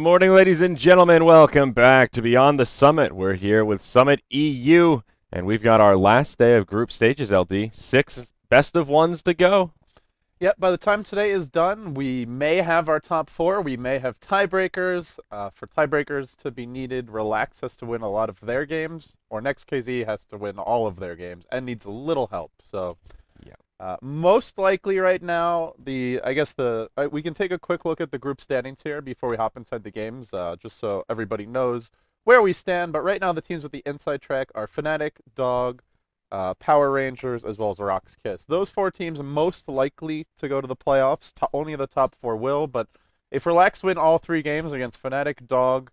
Good morning, ladies and gentlemen. Welcome back to Beyond the Summit. We're here with Summit EU, and we've got our last day of group stages, LD. Six best of ones to go. Yep, by the time today is done, we may have our top four. We may have tiebreakers. Uh, for tiebreakers to be needed, Relax has to win a lot of their games, or Next KZ has to win all of their games and needs a little help. So uh, most likely right now, the I guess the we can take a quick look at the group standings here before we hop inside the games, uh, just so everybody knows where we stand. But right now, the teams with the inside track are Fnatic, Dog, uh, Power Rangers, as well as Rox.Kis. Those four teams most likely to go to the playoffs. To only the top four will, but if Relax win all three games against Fnatic, Dog,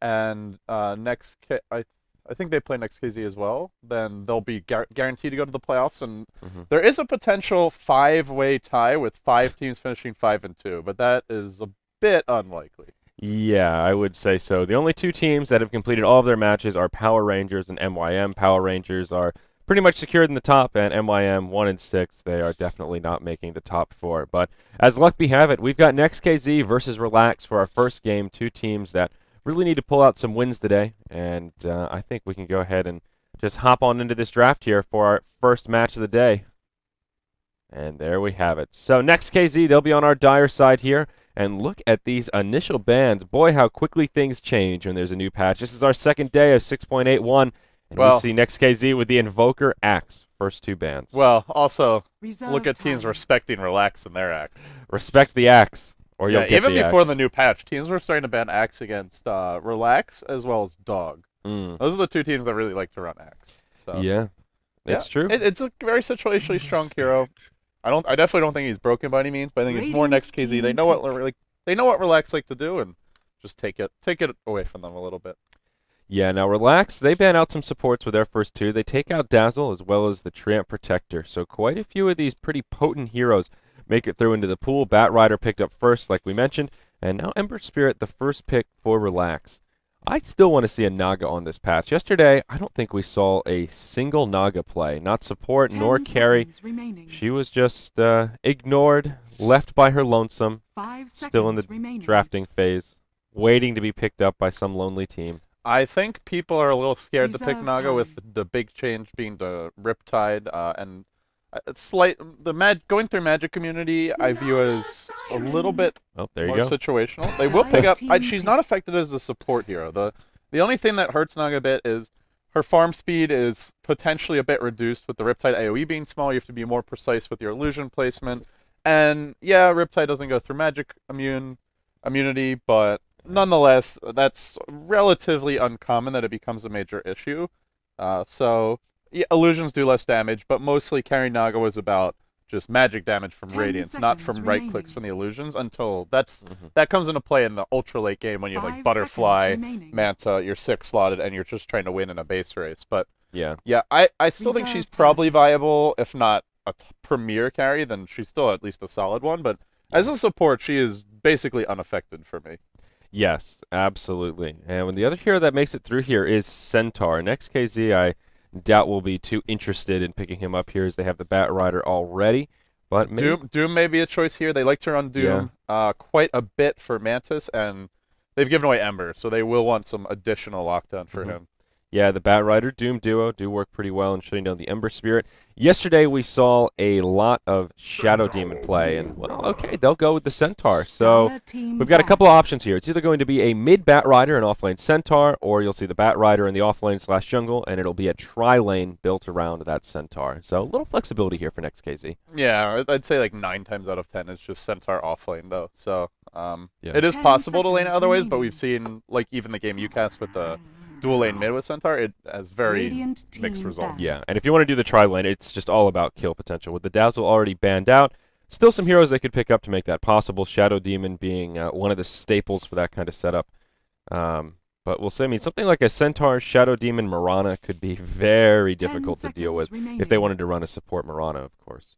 and uh, next, I I think they play next KZ as well, then they'll be guaranteed to go to the playoffs. And mm-hmm. there is a potential five-way tie with five teams finishing five and two, but that is a bit unlikely. Yeah, I would say so. The only two teams that have completed all of their matches are Power Rangers and MYM. Power Rangers are pretty much secured in the top, and MYM one and six. They are definitely not making the top four. But as luck be have it, we've got Next KZ versus Relax for our first game. Two teams that really need to pull out some wins today, and uh, I think we can go ahead and just hop on into this draft here for our first match of the day. And there we have it. So next KZ, they'll be on our dire side here. And look at these initial bans. Boy, how quickly things change when there's a new patch. This is our second day of 6.81. And well, we see next KZ with the Invoker Axe. First two bands. Well, also, Reserve look at teams time. respecting Relax in their Axe. Respect the Axe. Or yeah, even before Axe. the new patch, teams were starting to ban Axe against uh, Relax as well as Dog. Mm. Those are the two teams that really like to run Axe. So yeah, it's true. It, it's a very situationally strong hero. I don't. I definitely don't think he's broken by any means, but I think it's more next KZ. They know what like they know what Relax like to do, and just take it take it away from them a little bit. Yeah, now relax. They ban out some supports with their first two. They take out Dazzle as well as the Treant Protector. So quite a few of these pretty potent heroes make it through into the pool. Batrider picked up first, like we mentioned, and now Ember Spirit, the first pick for Relax. I still want to see a Naga on this patch. Yesterday, I don't think we saw a single Naga play. Not support nor carry. Remaining. She was just uh, ignored, left by her lonesome, Five still in the remaining. drafting phase, waiting to be picked up by some lonely team. I think people are a little scared Reserve to pick Naga time. with the big change being the Riptide uh, and slight the mag going through magic community I view as a little bit oh, there you more go. situational. They will pick up. I, she's not affected as a support hero. The the only thing that hurts Naga a bit is her farm speed is potentially a bit reduced with the Riptide AoE being small. You have to be more precise with your illusion placement. And yeah, Riptide doesn't go through magic immune immunity, but nonetheless, that's relatively uncommon that it becomes a major issue. Uh, so yeah, illusions do less damage, but mostly carrying Naga was about just magic damage from radiance, not from remaining. right clicks from the illusions. Until that's mm-hmm. that comes into play in the ultra late game when you have like butterfly, manta, you're six slotted, and you're just trying to win in a base race. But yeah, yeah, I I still Reserve think she's time. probably viable, if not a t- premier carry, then she's still at least a solid one. But yeah. as a support, she is basically unaffected for me. Yes, absolutely. And when the other hero that makes it through here is Centaur. In KZ, I doubt we'll be too interested in picking him up here as they have the Bat Rider already. But maybe... Doom, Doom may be a choice here. They like to run Doom yeah. uh, quite a bit for Mantis, and they've given away Ember, so they will want some additional lockdown for mm-hmm. him. Yeah, the Batrider Doom duo do work pretty well in shutting down the Ember Spirit. Yesterday we saw a lot of Shadow Demon play, and well, okay, they'll go with the Centaur. So we've got a couple of options here. It's either going to be a mid Batrider and offlane Centaur, or you'll see the Batrider in the offlane slash jungle, and it'll be a tri lane built around that Centaur. So a little flexibility here for next KZ. Yeah, I'd say like nine times out of ten it's just Centaur offlane though. So um, yeah. it is possible to lane it other ways, but we've seen like even the game you cast with the dual lane mid with Centaur, it has very mixed results. Yeah, and if you want to do the tri lane, it's just all about kill potential. With the Dazzle already banned out, still some heroes they could pick up to make that possible. Shadow Demon being uh, one of the staples for that kind of setup. Um, but we'll say, I mean, something like a Centaur, Shadow Demon, Mirana could be very difficult to deal with remaining. if they wanted to run a support Mirana, of course.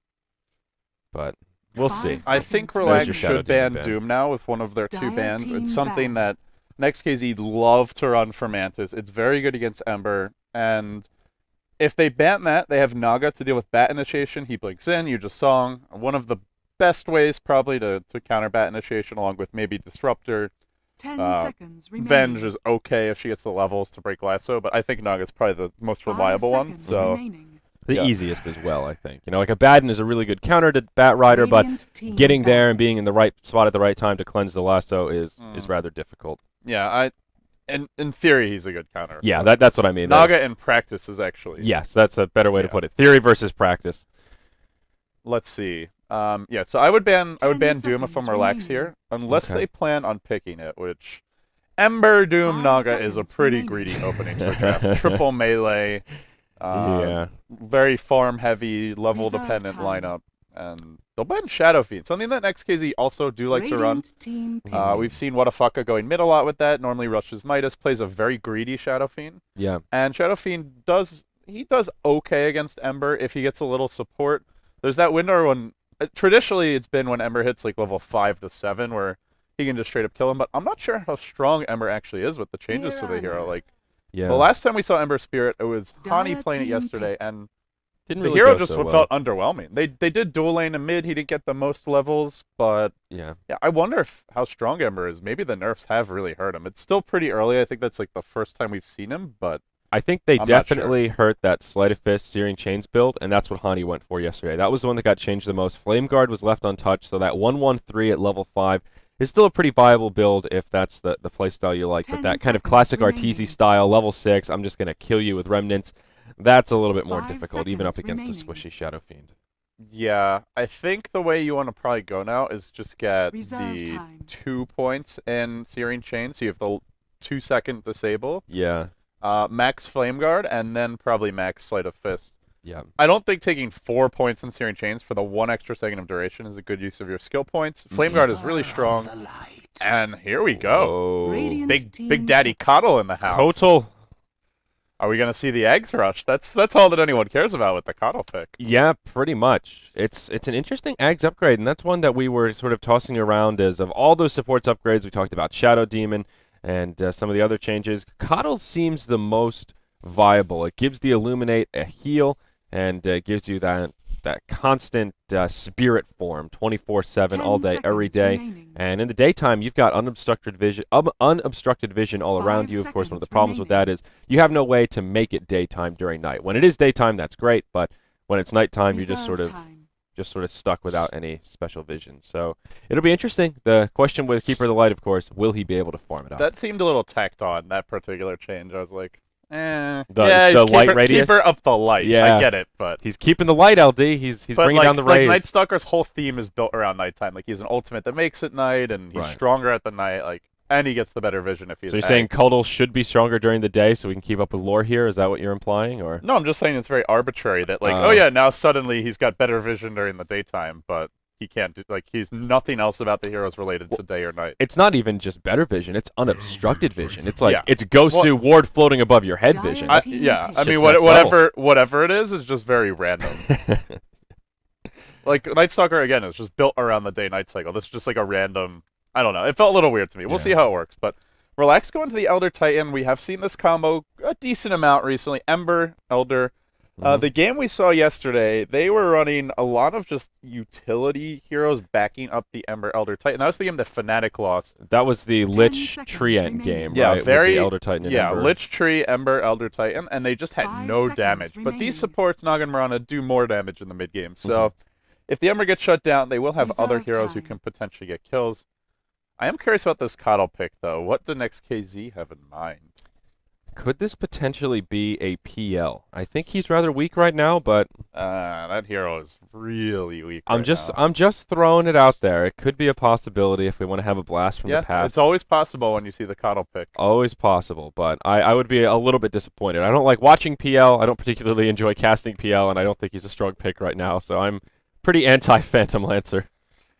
But we'll Five see. I think Relax should ban Doom now with one of their two bans. It's something that Next KZ love to run for Mantis. It's very good against Ember. And if they ban that, they have Naga to deal with bat initiation. He blinks in, you just song. One of the best ways probably to, to counter bat initiation along with maybe Disruptor. Ten Uh, seconds remaining. Venge is okay if she gets the levels to break Lasso, but I think Naga's probably the most reliable one. So remaining. The Yeah. easiest as well, I think. You know, like Abaddon is a really good counter to Bat Rider, but Radiant team getting there and being in the right spot at the right time to cleanse the lasso is is Mm. rather difficult. Yeah, I in in theory he's a good counter. Yeah, that that's what I mean. That- Naga in practice is actually yes, that's a better way to put it. Theory versus practice. Let's see. Um, yeah, so I would ban I would ban Doom if I'm seconds relax here, unless Okay. they plan on picking it, which Ember Doom Five Naga is a pretty remaining. greedy opening for draft. Triple melee, uh, yeah. very farm heavy, level Reserve dependent time. lineup, and they'll ban Shadow Fiend, something that XKZ also do like to run. Team Uh, we've seen what a Watafaka going mid a lot with that. Normally rushes Midas, plays a very greedy Shadow Fiend. Yeah. And Shadow Fiend does he does okay against Ember if he gets a little support. There's that window when uh, traditionally it's been when Ember hits like level five to seven where he can just straight up kill him. But I'm not sure how strong Ember actually is with the changes to the hero. Like Yeah. the last time we saw Ember Spirit, it was Hani playing it yesterday, pick. and Didn't the really hero just so well. felt underwhelming. They they did dual lane and mid. He didn't get the most levels, but Yeah. yeah, I wonder if how strong Ember is. Maybe the nerfs have really hurt him. It's still pretty early. I think that's like the first time we've seen him, but I think they I'm not sure. definitely hurt that Sleight of Fist Searing Chains build, and that's what Hani went for yesterday. That was the one that got changed the most. Flame Guard was left untouched, so that 1-1-3 at level 5 is still a pretty viable build if that's the, the playstyle you like. But that kind of classic remaining. Arteezy style, level 6, I'm just going to kill you with Remnants, that's a little bit more Five difficult, even up seconds against a squishy Shadow Fiend. Yeah, I think the way you want to probably go now is just get Reserve the time. two points in Searing Chain, so you have the two second disable, Yeah. uh, max Flame Guard, and then probably max Sleight of Fist. Yeah. I don't think taking four points in Searing Chains for the one extra second of duration is a good use of your skill points. Flame Guard is really strong, and here we go. Big Big Daddy Kotal in the house. Kotal. Are we gonna see the Aghs rush? That's that's all that anyone cares about with the Kotal pick. Yeah, pretty much. It's it's an interesting Aghs upgrade, and that's one that we were sort of tossing around as of all those supports upgrades. We talked about Shadow Demon and uh, some of the other changes. Kotal seems the most viable. It gives the Illuminate a heal and uh, gives you that that constant uh, spirit form, 24/7, all day, every day remaining. And in the daytime, you've got unobstructed vision, um, unobstructed vision all Five around you. Of course, one of the seconds problems with that is you have no way to make it daytime during night. When it is daytime, that's great, but when it's nighttime, you're just sort of time. just sort of stuck without any special vision. So it'll be interesting. The question with Keeper of the Light, of course, will he be able to farm it out? That seemed a little tacked on that particular change. I was like, eh. The- yeah, the he's light keeper, radius? keeper of the light. Yeah. I get it, but he's keeping the light, LD. He's he's bringing like, down the like rays. Night Stalker's whole theme is built around nighttime. Like he's an ultimate that makes it night, and he's Right. stronger at the night. Like, and he gets the better vision if he's. so you're saying eggs. Kotal should be stronger during the day, so we can keep up with lore here? Is that what you're implying, or No, I'm just saying it's very arbitrary that like, Oh. oh yeah, now suddenly he's got better vision during the daytime, but he can't do like he's nothing else about the heroes related to day or night. it's not even just better vision; it's unobstructed vision. It's like Yeah. it's Gosu ward floating above your head vision. I, yeah, I mean, what, next whatever whatever it is is just very random. like Night Stalker again is just built around the day night cycle. This is just like a random. I don't know. It felt a little weird to me. We'll Yeah. see how it works. But relax going to the Elder Titan. We have seen this combo a decent amount recently. Ember Elder. Uh, Mhm. the game we saw yesterday, they were running a lot of just utility heroes backing up the Ember Elder Titan. That was the game that Fnatic lost. that was the Lich seconds Treant game, Yeah, right? very- the Elder Titan and Yeah, Ember. Lich Tree, Ember, Elder Titan, and they just had Five no seconds damage. But these supports, Nagan Mirana, do more damage in the mid game. So Mm-hmm. if the Ember gets shut down, they will have other Reserve heroes who can potentially get kills. I am curious about this Kotal pick, though. What did next KZ have in mind? Could this potentially be a PL? I think he's rather weak right now, but Uh, that hero is really weak. I'm right just now. I'm just throwing it out there. It could be a possibility if we want to have a blast from yeah, the past. it's always possible when you see the Kotal pick. Always possible, but I, I would be a little bit disappointed. I don't like watching PL. I don't particularly enjoy casting PL, and I don't think he's a strong pick right now. So I'm pretty anti Phantom Lancer.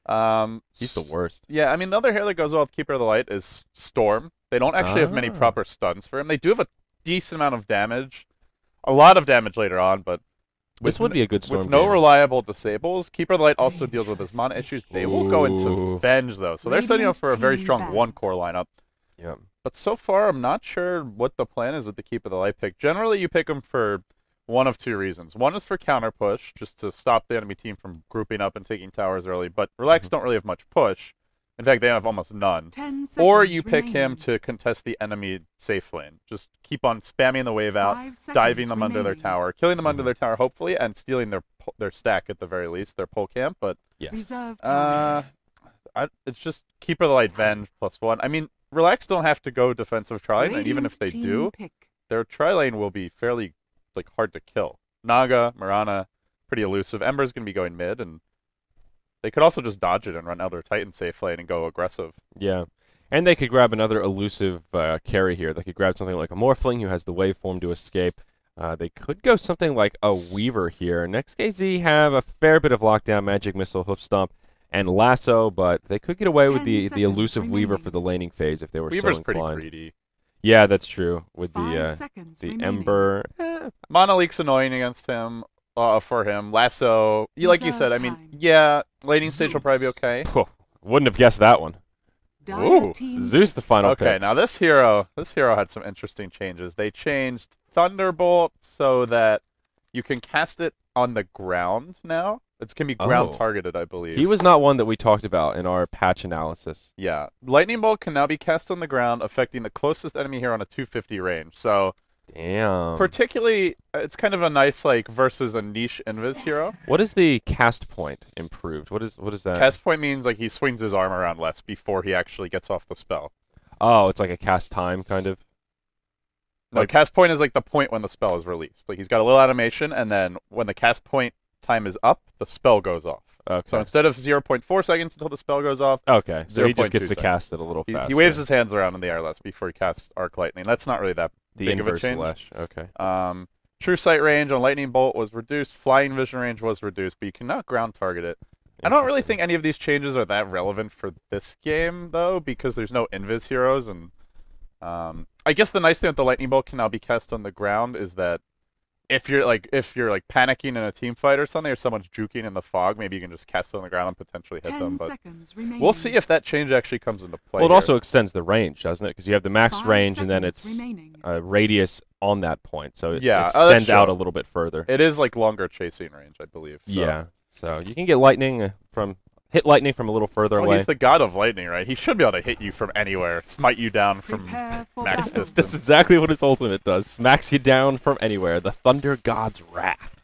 Um, He's the worst. Yeah, I mean, the other hero that goes well with Keeper of the Light is Storm. They don't actually have many Ah. proper stuns for him. They do have a decent amount of damage, a lot of damage later on, but This would be a good storm. with no game. reliable disables. Keeper of the Light also deals with his mana issues. They will go into Venge though, so they're setting up for a very strong battle. one core lineup. Yeah. But so far, I'm not sure what the plan is with the Keeper of the Light pick. Generally, you pick them for one of two reasons. One is for counter push, just to stop the enemy team from grouping up and taking towers early. But Relax Mhm. don't really have much push. In fact, they have almost none. Ten seconds Or you pick him to contest the enemy safe lane. Just keep on spamming the wave out, diving seconds them under their tower, killing them Mm-hmm. under their tower, hopefully, and stealing their their stack at the very least, their pole camp. But Yes. Uh. I, it's just keeper of the light Venge plus one. I mean, relax don't have to go defensive tri lane, and even if they do, Pick. their tri lane will be fairly like hard to kill. Naga, Mirana, pretty elusive. Ember's gonna be going mid, and they could also just dodge it and run Elder Titan safe lane and go aggressive. Yeah. And they could grab another elusive uh, carry here. They could grab something like a Morphling who has the waveform to escape. Uh, they could go something like a Weaver here. Next KZ have a fair bit of lockdown, Magic Missile, Hoof Stomp, and Lasso, but they could get away with the, the seconds elusive Weaver for the laning phase if they were Weaver's so pretty inclined. greedy. Yeah, that's true. With Five the uh, seconds the remaining. Ember, eh, Mana Leak's annoying against him. Uh, for him, Lasso. You like you Reserve said. I mean, yeah, laning stage will probably be okay. wouldn't have guessed that one. Dire Ooh, Zeus, the final Okay, pick. now this hero, this hero had some interesting changes. They changed Thunderbolt so that you can cast it on the ground now. It's can be ground Oh. targeted, I believe. He was not one that we talked about in our patch analysis. Yeah, Lightning Bolt can now be cast on the ground, affecting the closest enemy here on a 250 range. So, Damn. particularly, uh, it's kind of a nice like versus a niche invis hero. what is the cast point improved? What is what is that? Cast point means like he swings his arm around less before he actually gets off the spell. oh, it's like a cast time kind of. No, Like- cast point is like the point when the spell is released. Like he's got a little animation, and then when the cast point time is up, the spell goes off. Okay. So instead of 0.4 seconds until the spell goes off, okay. So he just gets to seconds. cast it a little he, faster. he waves his hands around in the air less before he casts Arc Lightning. That's not really that the big of a inverse change. slash. Okay. Um, True Sight range on Lightning Bolt was reduced. Flying Vision range was reduced, but you cannot ground target it. I don't really think any of these changes are that relevant for this game, though, because there's no Invis heroes, and um, I guess the nice thing with the Lightning Bolt can now be cast on the ground is that if you're like if you're like panicking in a team fight or something, or someone's juking in the fog, maybe you can just cast it on the ground and potentially hit Ten them. But seconds remaining. we'll see if that change actually comes into play. Well, it here. also extends the range, doesn't it? Because you have the max Five range, and then it's remaining. a radius on that point, so it Yeah, that's extends out a little bit further. it is like longer chasing range, I believe. So. Yeah. So you can get lightning uh, from hit lightning from a little further Well, away. he's the god of lightning, right? He should be able to hit you from anywhere, smite you down from max distance. That's exactly what his ultimate does. Smacks you down from anywhere. The Thunder God's Wrath.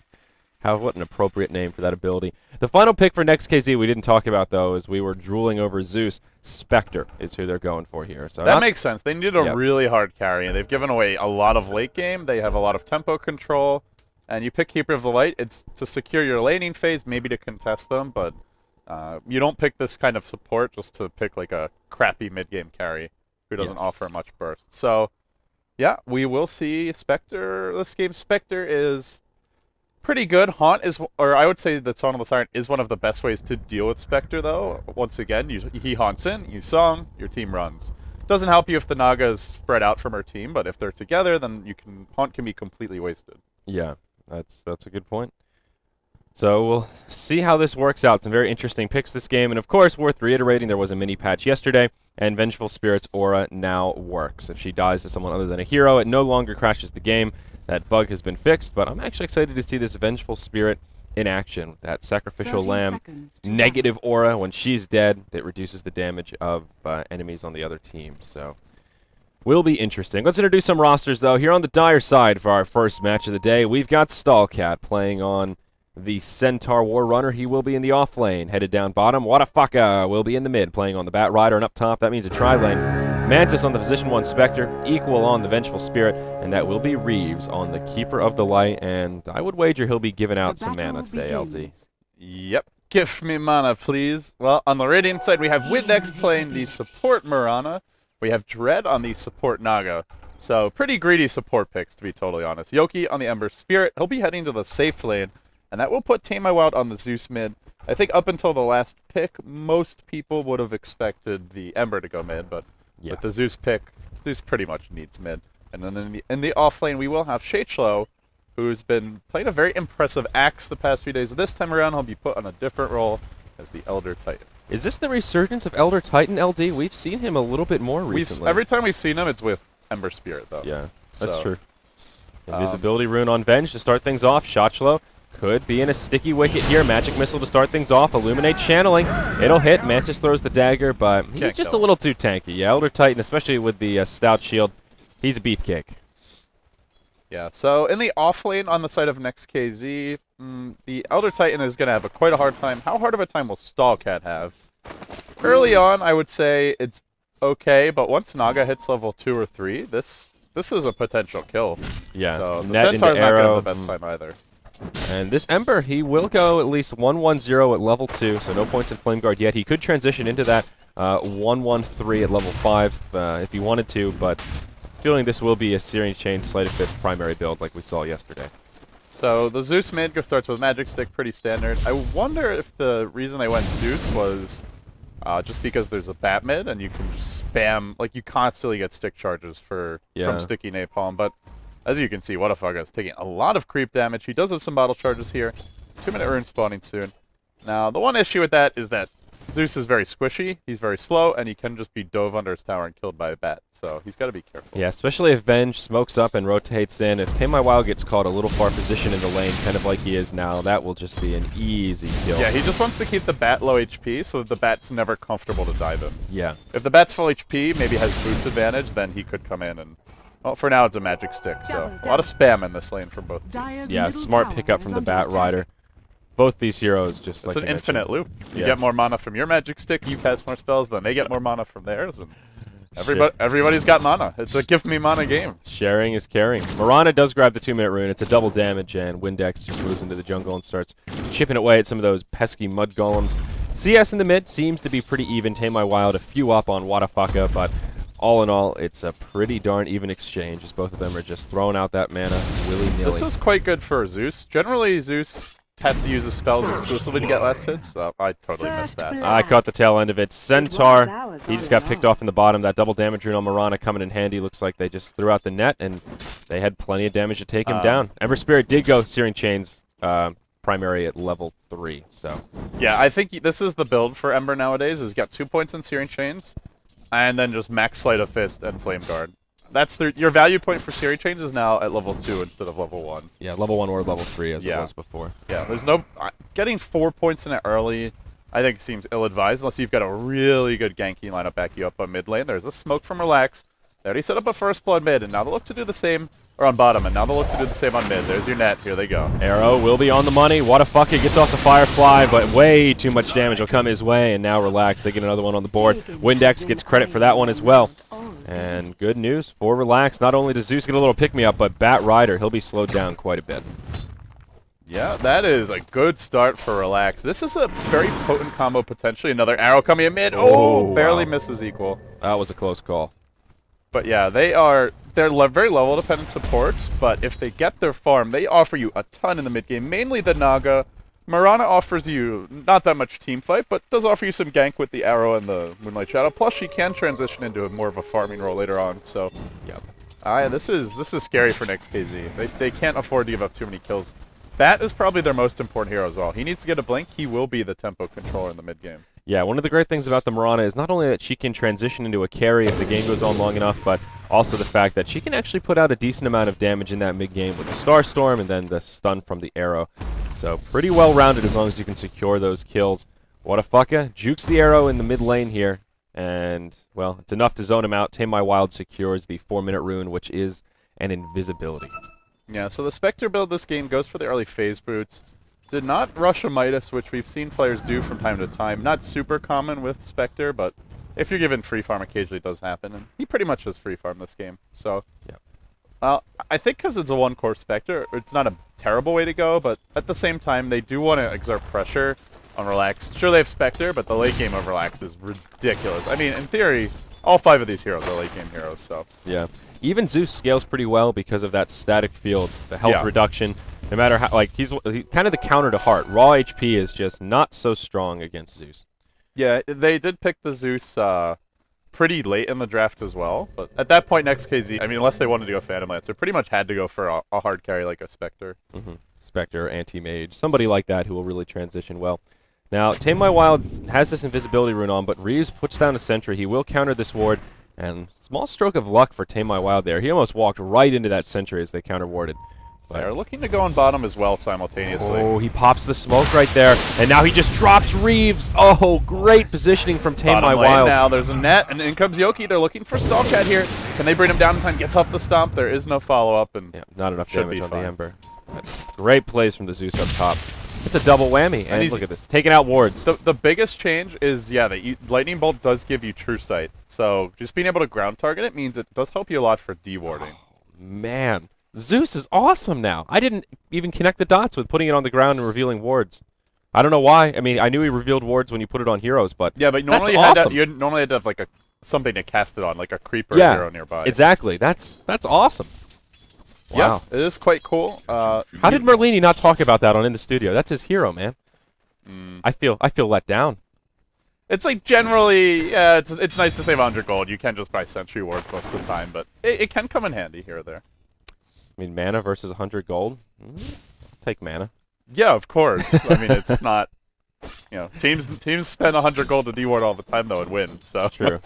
How what an appropriate name for that ability. The final pick for next KZ we didn't talk about though, is we were drooling over Zeus. Spectre is who they're going for here. So That not- makes sense. They needed a Yep. really hard carry, and they've given away a lot of late game. They have a lot of tempo control, and you pick Keeper of the Light. It's to secure your laning phase, maybe to contest them, but uh, you don't pick this kind of support just to pick like a crappy mid game carry who doesn't Yes. offer much burst. So, yeah, we will see Spectre this game. Spectre is pretty good. Haunt is, or I would say that Song of the Siren is one of the best ways to deal with Spectre, though. Once again, you, he haunts in, you song, your team runs. Doesn't help you if the Naga is spread out from her team, but if they're together, then you can haunt can be completely wasted. Yeah, that's that's a good point. So we'll see how this works out. Some very interesting picks this game, and of course, worth reiterating, there was a mini patch yesterday, and Vengeful Spirit's aura now works. If she dies to someone other than a hero, it no longer crashes the game. That bug has been fixed, but I'm actually excited to see this Vengeful Spirit in action. That sacrificial lamb, negative aura. When she's dead, it reduces the damage of uh, enemies on the other team. So will be interesting. Let's introduce some rosters, though. Here on the dire side for our first match of the day, we've got Stallcat playing on the Centaur War Runner. He will be in the off lane, headed down bottom. Watafaka will be in the mid, playing on the Bat Rider, and up top, that means a tri lane. Mantis on the position one Spectre, equal on the Vengeful Spirit, and that will be Reeves on the Keeper of the Light. And I would wager he'll be giving out The some mana today, LD. Yep. Give me mana, please. Well, on the Radiant side, we have Windex playing the support Mirana. We have Dread on the support Naga. So, pretty greedy support picks, to be totally honest. Yoki on the Ember Spirit. He'll be heading to the safe lane, and that will put Tame My Wild on the Zeus mid. I think up until the last pick, most people would have expected the Ember to go mid, but Yeah. with the Zeus pick, Zeus pretty much needs mid. And then in the, in the off lane, we will have Shachlo, who's been playing a very impressive axe the past few days. This time around, he'll be put on a different role as the Elder Titan. Is this the resurgence of Elder Titan, LD? We've seen him a little bit more We've, recently. every time we've seen him, it's with Ember Spirit, though. Yeah, that's So, true. um, Invisibility rune on Venge to start things off. Shotchlo could be in a sticky wicket here. Magic Missile to start things off. Illuminate channeling. It'll hit. Mantis throws the dagger, but he's just a little too tanky. Yeah, Elder Titan, especially with the uh, stout shield, he's a beefcake. Yeah, so in the off lane on the side of next KZ, mm, the Elder Titan is going to have a, quite a hard time. How hard of a time will Stallcat have? Early on, I would say it's okay, but once Naga hits level 2 or 3, this this is a potential kill. Yeah, So the net Centaur's not going to have the best mm. time either. And this Ember, he will go at least 1-1-0 at level 2, so no points in Flame Guard yet. He could transition into that 1-1-3 at level 5 uh, if he wanted to, but feeling this will be a Searing Chain Sleight of Fist primary build like we saw yesterday. So the Zeus mid starts with Magic Stick, pretty standard. I wonder if the reason they went Zeus was uh, just because there's a bat mid and you can just spam, like you constantly get stick charges for Yeah. from Sticky Napalm. But as you can see, what a Watafaka is taking a lot of creep damage. He does have some bottle charges here. Two minute rune spawning soon. Now the one issue with that is that Zeus is very squishy, he's very slow, and he can just be dove under his tower and killed by a bat. So he's got to be careful. Yeah, especially if Venge smokes up and rotates in. If Tame My Wild gets caught a little far position in the lane, kind of like he is now, that will just be an easy kill. Yeah, he just wants to keep the bat low HP so that the bat's never comfortable to dive him. Yeah. If the bat's full HP, maybe has boots advantage, then he could come in and. Well, for now it's a magic stick, so a lot of spam in this lane from both. Dire's Yeah, smart pickup from the Bat attack. Rider. Both these heroes just It's like an infinite loop. You Yeah. get more mana from your magic stick, you cast more spells, then they get more mana from theirs, and everybody everybody's got mana. It's a give me mana game. Sharing is caring. Mirana does grab the two-minute rune. It's a double damage, and Windex just moves into the jungle and starts chipping away at some of those pesky mud golems. CS in the mid seems to be pretty even. Tame My Wild a few up on Watafaka, but all in all, it's a pretty darn even exchange as both of them are just throwing out that mana willy-nilly. This is quite good for Zeus. Generally, Zeus has to use his spells exclusively to get less hits. Uh, I totally missed that. I caught the tail end of it. Centaur, ours he just got picked off in the bottom. That double damage rune on Mirana coming in handy. Looks like they just threw out the net, and they had plenty of damage to take him Um, down. Ember Spirit did go Searing Chains uh, primary at level 3, so... Yeah, I think this is the build for Ember nowadays. Is got two points in Searing Chains, and then just max Sleight of Fist and Flame Guard. That's your value point for Searing Chains is now at level two instead of level one. Yeah, level 1 or level 3 as Yeah. it was before. Yeah, there's no uh, getting four points in it early. I think seems ill-advised unless you've got a really good ganky lineup back you up on mid lane. There's a smoke from Relax. They already set up a first blood mid, and now they look to do the same, or on bottom, and now they look to do the same on mid. There's your net. Here they go. Arrow will be on the money. What a fuck. It gets off the Firefly, but way too much damage will come his way, and now Relax. They get another one on the board. Windex gets credit for that one as well. And good news for Relax. Not only does Zeus get a little pick-me-up, but Bat Rider, he'll be slowed down quite a bit. Yeah, that is a good start for Relax. This is a very potent combo potentially. Another arrow coming in mid. Oh, Oh, barely wow. misses equal. That was a close call. But yeah, they are they're le very level dependent supports, but if they get their farm, they offer you a ton in the mid game. Mainly the Naga. Mirana offers you not that much team fight, but does offer you some gank with the arrow and the Moonlight Shadow. Plus, she can transition into a more of a farming role later on. So, Yep. ah, yeah, this is this is scary for next KZ. They they can't afford to give up too many kills. Bat is probably their most important hero as well. He needs to get a blink. He will be the tempo controller in the mid game. Yeah, one of the great things about the Mirana is not only that she can transition into a carry if the game goes on long enough, but also the fact that she can actually put out a decent amount of damage in that mid-game with the Star Storm and then the stun from the arrow. So pretty well-rounded as long as you can secure those kills. Watafaka. Jukes the arrow in the mid lane here, and, well, it's enough to zone him out. Tame My Wild secures the 4-minute rune, which is an invisibility. Yeah, so the Spectre build this game goes for the early phase boots. Did not rush a Midas, which we've seen players do from time to time. Not super common with Spectre, but if you're given free farm, occasionally it does happen. And he pretty much does free farm this game. So, Yep. well, I think because it's a one core Spectre, it's not a terrible way to go, but at the same time, they do want to exert pressure on Relax. Sure, they have Spectre, but the late game of Relax is ridiculous. I mean, in theory, all five of these heroes are late game heroes, so. Yeah. Even Zeus scales pretty well because of that static field, the health Yeah. reduction. No matter how, like, he's he, kind of the counter to Heart. Raw HP is just not so strong against Zeus. Yeah, they did pick the Zeus uh, pretty late in the draft as well. But at that point, next KZ, I mean, unless they wanted to go Phantom Lance, they pretty much had to go for a, a hard carry like a Spectre. hmm Spectre, Anti-Mage, somebody like that who will really transition well. Now, Tame My Wild has this invisibility rune on, but Reeves puts down a sentry. He will counter this ward, and small stroke of luck for Tame My Wild there. He almost walked right into that sentry as they counter warded. They're looking to go on bottom as well simultaneously. Oh, he pops the smoke right there, and now he just drops Reeves. Oh, great positioning from Tame My Wild. now. There's a net, and in comes Yoki. They're looking for Stallcat here. Can they bring him down in time? Gets off the stomp. There is no follow-up, and Yeah, not enough damage be on fine. the Ember. Great plays from the Zeus up top. It's a double whammy, and, he's- look at this, taking out wards. the, the biggest change is, yeah, that you, Lightning Bolt does give you True Sight. So just being able to ground target it means it does help you a lot for dewarding. Oh, man, Zeus is awesome now. I didn't even connect the dots with putting it on the ground and revealing wards. I don't know why. I mean, I knew he revealed wards when you put it on heroes, but Yeah, but normally you had awesome. to, you normally had to have like a something to cast it on, like a creeper Yeah, hero nearby. exactly. That's that's awesome. Wow. Yeah, it is quite cool. Uh, How did Merlini not talk about that on in the studio? That's his hero, man. Mm. I feel I feel let down. It's like generally, yeah, it's it's nice to save 100 gold. You can just buy Sentry Wards most of the time, but it, it can come in handy here or there. I mean, mana versus 100 gold. Mm, take mana. Yeah, of course. I mean, it's not. You know, teams teams spend 100 gold to deward all the time though and win. So It's true.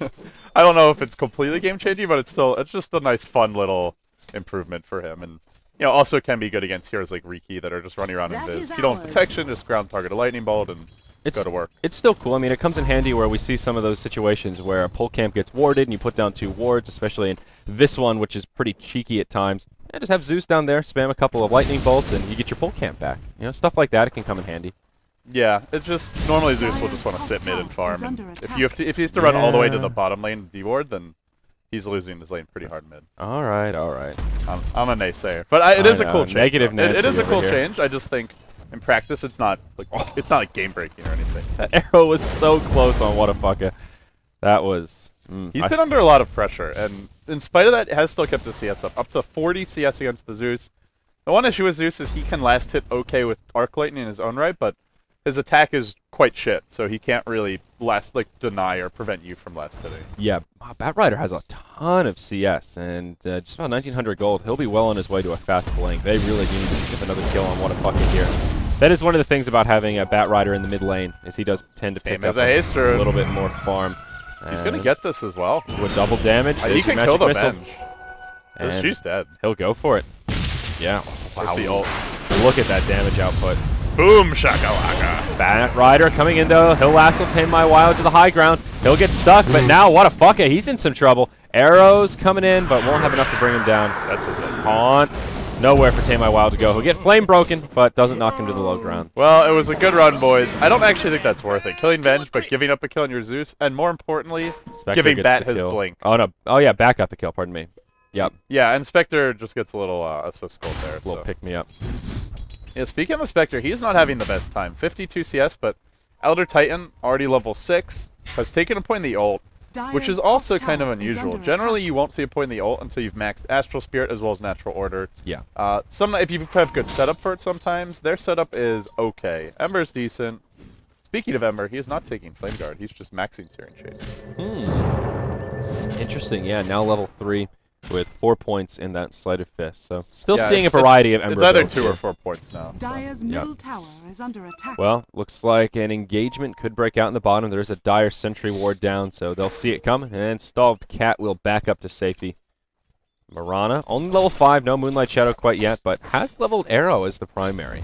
I don't know if it's completely game changing, but it's still it's just a nice fun little improvement for him, and you know also can be good against heroes like Riki that are just running around That in is Viz. If you don't have detection, just ground target a lightning bolt and It's go to work. it's still cool. I mean, it comes in handy where we see some of those situations where a pull camp gets warded and you put down two wards, especially in this one, which is pretty cheeky at times. And just have Zeus down there, spam a couple of lightning bolts, and you get your pull camp back. You know, stuff like that. It can come in handy. Yeah, it's just normally Zeus will just want to sit mid and farm. And if you have to, if he has to run all the way to the bottom lane D ward, then he's losing his lane pretty hard mid. All right, all right. I'm, I'm a naysayer, but I, it I is a cool change. negative. It- it is a cool here. change. I just think in practice it's not like it's not like game breaking or anything. That arrow was so close on Watafaka. That was. Mm, He's I- been under a lot of pressure, and in spite of that, has still kept the CS up, up to 40 CS against the Zeus. The one issue with Zeus is he can last hit okay with Arc Lightning in his own right, but his attack is quite shit, so he can't really last like deny or prevent you from last hitting. Yeah, wow, Bat Rider has a ton of CS and uh, just about 1900 gold. He'll be well on his way to a fast blink. They really need to get another kill on Watafaka here. That is one of the things about having a Bat Rider in the mid lane, is he does tend to pick Same as up a Haster. little bit more farm. He's gonna get this as well. with double damage. Uh, he can kill the missile, and she's dead. He'll go for it. Yeah. Ult. Look at that damage output. Boom shakalaka. Bat Rider coming in though. He'll lasso tame my wild to the high ground. He'll get stuck, but now Watafaka. He's in some trouble. Arrows coming in, but won't have enough to bring him down. That's a dead Zeus. Nowhere for Tame My Wild to go. He'll get flame broken, but doesn't knock him to the low ground. Well, it was a good run, boys. I don't actually think that's worth it. Killing Venge, but giving up a kill on your Zeus, and more importantly, Spectre giving Bat his kill. blink. Oh no. Oh yeah, Bat got the kill. Pardon me. Yep. Yeah, and Spectre just gets a little uh, assist gold there. Little so. pick me up. Yeah, speaking of the Spectre, he's not having the best time. 52 CS, but Elder Titan, already level 6, has taken a point in the ult, which is also kind of unusual. Generally, attack. you won't see a point in the ult until you've maxed Astral Spirit as well as Natural Order. Yeah. Uh, some If you have good setup for it sometimes, their setup is okay. Ember's decent. Speaking of Ember, he is not taking Flame Guard. He's just maxing Searing Shade. Hmm. Interesting. Yeah. Now level three with four points in that sleight of fist. So still Yeah, seeing a variety of it's- Ember. It's either builds two or four points now. so. Dire's Yep. middle tower is under attack. Well, looks like an engagement could break out in the bottom. There is a dire sentry ward down, so they'll see it coming. And Stallcat will back up to safety. Mirana, only level 5, no Moonlight Shadow quite yet, but has leveled Arrow as the primary.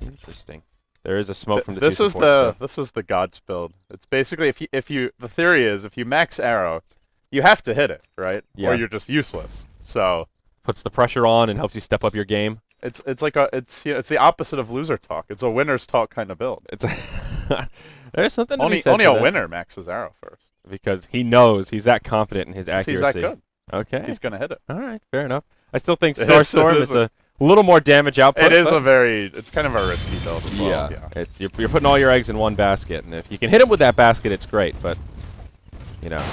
Interesting. There is a smoke Th- from the this two is supports, the though. this is the God's build. It's basically if you if you the theory is if you max arrow, you have to hit it right, Yeah. or you're just useless. So puts the pressure on and helps you step up your game. it's it's like a it's you know, it's the opposite of loser talk. It's a winner's talk kind of build. It's There's something to Only only a that, winner maxes arrow first. because he knows he's that confident in his accuracy. He's that good. Okay. He's gonna hit it. All right, fair enough. I still think It is- it Starstorm is is a little more damage output. It is a very it's kind of a risky build as well. yeah, Yeah. it's you're, you're putting all your eggs in one basket, and if you can hit him with that basket, it's great. But you know,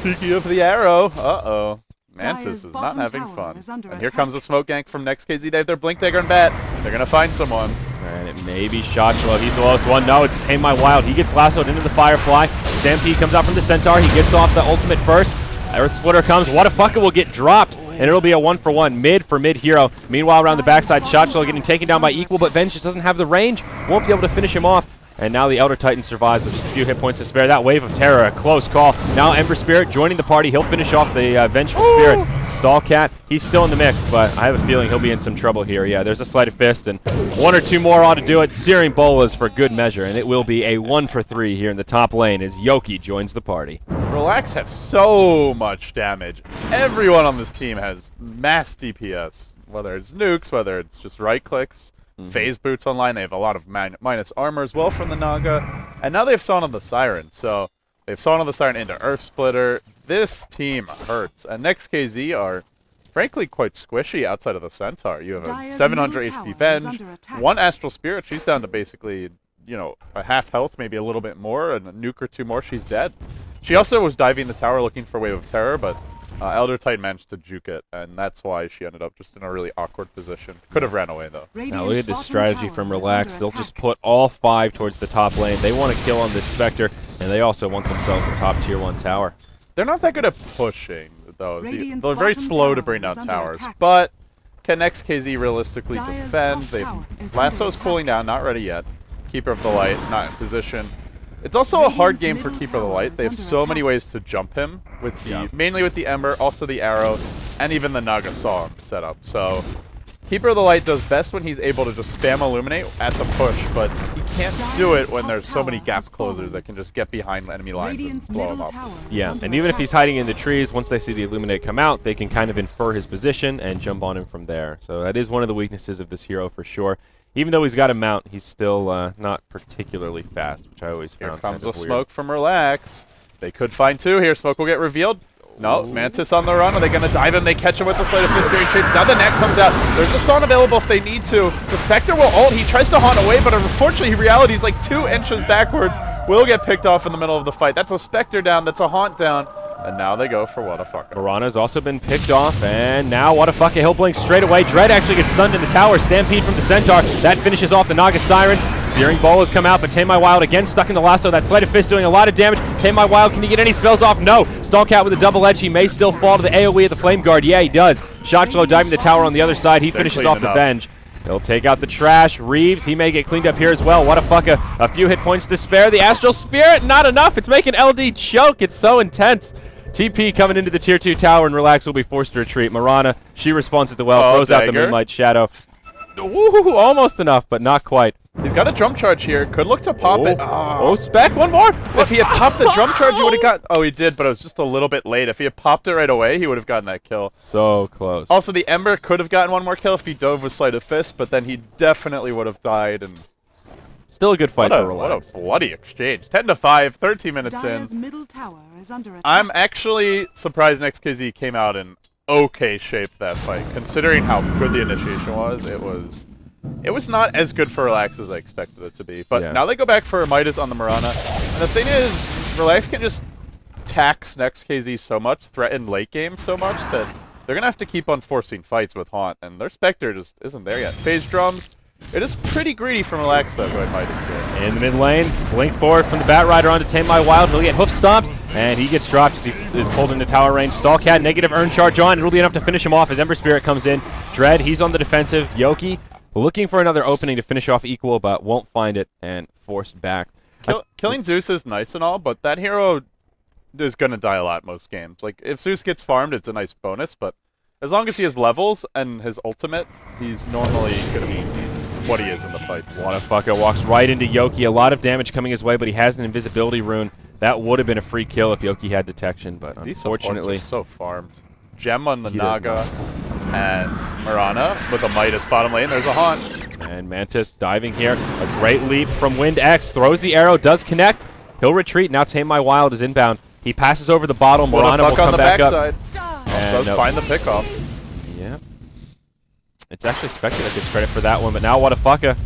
Speaking of the arrow, uh oh. Mantis Dire's is not having fun. is under And here attack. comes a smoke gank from next KZ Dave. They're Blink Dagger and Bat. They're gonna find someone. and it may be Shotchlo. He's the lowest one. No, it's Tame My Wild. He gets lassoed into the Firefly. Stampede comes out from the Centaur. He gets off the ultimate first. Earth Splitter comes. Watafaka will get dropped. And it'll be a one for one mid for mid hero. Meanwhile, around the backside, Shotchlo getting taken down by equal, but Venge just doesn't have the range. Won't be able to finish him off. And now the Elder Titan survives with just a few hit points to spare. That Wave of Terror, a close call. Now Ember Spirit joining the party. He'll finish off the uh, Vengeful Ooh. Spirit. Stallcat, he's still in the mix, but I have a feeling he'll be in some trouble here. Yeah, there's a Sleight of Fist, and one or two more ought to do it. Searing Bolas for good measure, and it will be a one for three here in the top lane as Yoki joins the party. Relax have so much damage. Everyone on this team has mass DPS, whether it's nukes, whether it's just right clicks. Mm-hmm. Phase boots online. They have a lot of man- minus armor as well from the Naga, and now they have Song of the Siren. So they have Song of the Siren into Earth Splitter. This team hurts, and next KZ are frankly quite squishy outside of the Centaur. You have a Dire's 700 HP tower Venge, one Astral Spirit. She's down to basically you know a half health, maybe a little bit more, and a nuke or two more. She's dead. She also was diving the tower looking for Wave of Terror, but uh, Elder Titan managed to juke it, and that's why she ended up just in a really awkward position. Could have ran away though. Now look at this strategy from Relax. They'll just put all five towards the top lane. They want to kill on this Spectre, and they also want themselves a top tier one tower. They're not that good at pushing though. The- They're very slow to bring down towers, attack. but can XKZ realistically Dire's defend? top They've is Lasso's cooling down, not ready yet. Keeper of the Light, not in position. It's also a hard game for Keeper of the Light. They have under so many ways to jump him with the Yeah. mainly with the Ember, also the arrow, and even the Naga Song setup. So Keeper of the Light does best when he's able to just spam Illuminate at the push, but he can't do it when there's so many tower gap closers that can just get behind enemy lines Radiant's and blow middle them up. Yeah, and even if he's hiding in the trees, once they see the Illuminate come out, they can kind of infer his position and jump on him from there. So that is one of the weaknesses of this hero for sure. Even though he's got a mount, he's still uh, not particularly fast, which I always Here found comes kind of a weird. smoke from Relax. They could find two here. Smoke will get revealed. No, Mantis on the run. Are they going to dive him? They catch him with the Sleight of Searing Shades. Now the net comes out. There's a Song available if they need to. The Spectre will ult. He tries to haunt away, but unfortunately, reality is like two inches backwards. Will get picked off in the middle of the fight. That's a Spectre down. That's a haunt down. And now they go for Watafaka. Mirana's also been picked off, and now what a fuck, he'll blink straight away. Dread actually gets stunned in the tower. Stampede from the Centaur. That finishes off the Naga Siren. Searing Ball has come out, but Tame My Wild again stuck in the lasso. That Sleight of Fist doing a lot of damage. Tame My Wild, can he get any spells off? No. Stallcat with a double edge. He may still fall to the AoE of the Flame Guard. Yeah, he does. Shockglow diving the tower on the other side. He They're finishes off the up. Venge. He'll take out the trash. Reeves, he may get cleaned up here as well. What a fuck. A, a few hit points to spare. The Astral Spirit, not enough. It's making LD choke. It's so intense. TP coming into the tier 2 tower and Relax will be forced to retreat. Mirana, she responds at the well, Oh, throws out the. Moonlight Shadow. Woohoo, almost enough, but not quite. He's got a drum charge here. Could look to pop oh, it. oh, spec, one more. If he had popped the drum charge, he would have got. Oh, he did, but it was just a little bit late. If he had popped it right away, he would have gotten that kill. So close. Also, the Ember could have gotten one more kill if he dove with Sleight of Fist, but then he definitely would have died. And Still a good fight what for a, what a bloody exchange. 10 to 5, 13 minutes Dire's in. middle tower is under attack. I'm actually surprised NextKZ came out in okay shape that fight, considering how good the initiation was. It was. It was not as good for Relax as I expected it to be. But Yeah. now they go back for Midas on the Mirana. And the thing is, Relax can just tax next KZ so much, threaten late game so much, that they're going to have to keep on forcing fights with Haunt. And their Spectre just isn't there yet. Phase Drums. It is pretty greedy from Relax, though, going Midas here. In the mid lane, blink forward from the Bat Rider onto Tame My Wild. He'll get hoof stomped, and he gets dropped as he is pulled into tower range. Stallcat, negative earn charge on. It'll be enough to finish him off as Ember Spirit comes in. Dread, he's on the defensive. Yoki looking for another opening to finish off equal, but won't find it and forced back. Kill, killing Zeus is nice and all, but that hero is going to die a lot most games. Like, if Zeus gets farmed, it's a nice bonus, but as long as he has levels and his ultimate, he's normally going to be what he is in the fights. Watafaka walks right into Yoki. A lot of damage coming his way, but he has an invisibility rune. That would have been a free kill if Yoki had detection, but These unfortunately, so farmed. Gem on the Naga and Mirana with a Midas bottom lane. There's a Haunt. And Mantis diving here. A great leap from Windex. Throws the arrow, does connect. He'll retreat. Now Tame My Wild is inbound. He passes over the bottom. What Mirana will come the back up. backside. And Does nope. find the pickoff. Yeah. It's actually Spectre that gets credit for that one, but now Watafaka.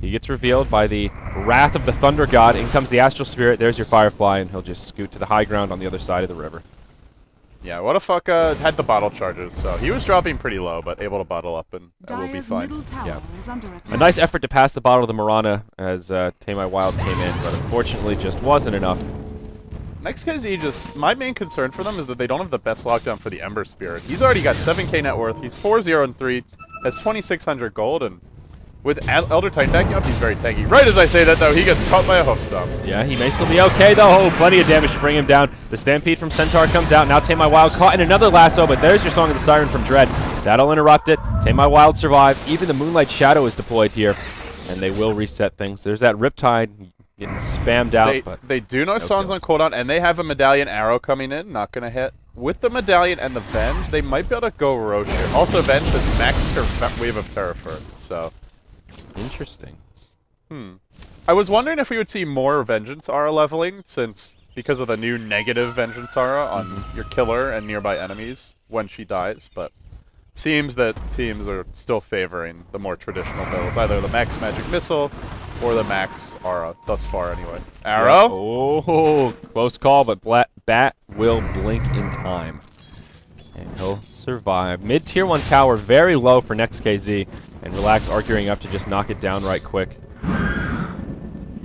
He gets revealed by the wrath of the Thunder God. In comes the Astral Spirit. There's your Firefly, and he'll just scoot to the high ground on the other side of the river. Yeah, what a fuck uh, had the bottle charges, so he was dropping pretty low, but able to bottle up and uh, will be fine. Yeah. is under attack. A nice effort to pass the bottle to the Mirana as uh, Tame My Wild came in, but unfortunately just wasn't enough. Next KZ just my main concern for them is that they don't have the best lockdown for the Ember Spirit. He's already got 7k net worth. He's 4 0 and 3, has 2600 gold, and With Elder Titan backing up, he's very tanky. Right as I say that, though, he gets caught by a hoof stomp. Yeah, he may still be okay, though. Oh, plenty of damage to bring him down. The Stampede from Centaur comes out. Now Tame My Wild caught in another lasso, but there's your Song of the Siren from Dread. That'll interrupt it. Tame My Wild survives. Even the Moonlight Shadow is deployed here, and they will reset things. There's that Riptide getting spammed out, They, but they do know no songs on cooldown, and they have a Medallion Arrow coming in, not going to hit. With the Medallion and the Venge, they might be able to go Rosh here. Also, Venge has max ter- Wave of Terror first, so... interesting. Hmm. I was wondering if we would see more Vengeance Aura leveling, since because of the new negative Vengeance Aura on Mm-hmm. your killer and nearby enemies when she dies, but seems that teams are still favoring the more traditional builds, either the Max Magic Missile or the Max Aura, thus far anyway. Arrow? Oh, close call, but Bla Bat will blink in time. And he'll survive. Mid tier 1 tower, very low for next KZ. And Relax arguing up to just knock it down right quick.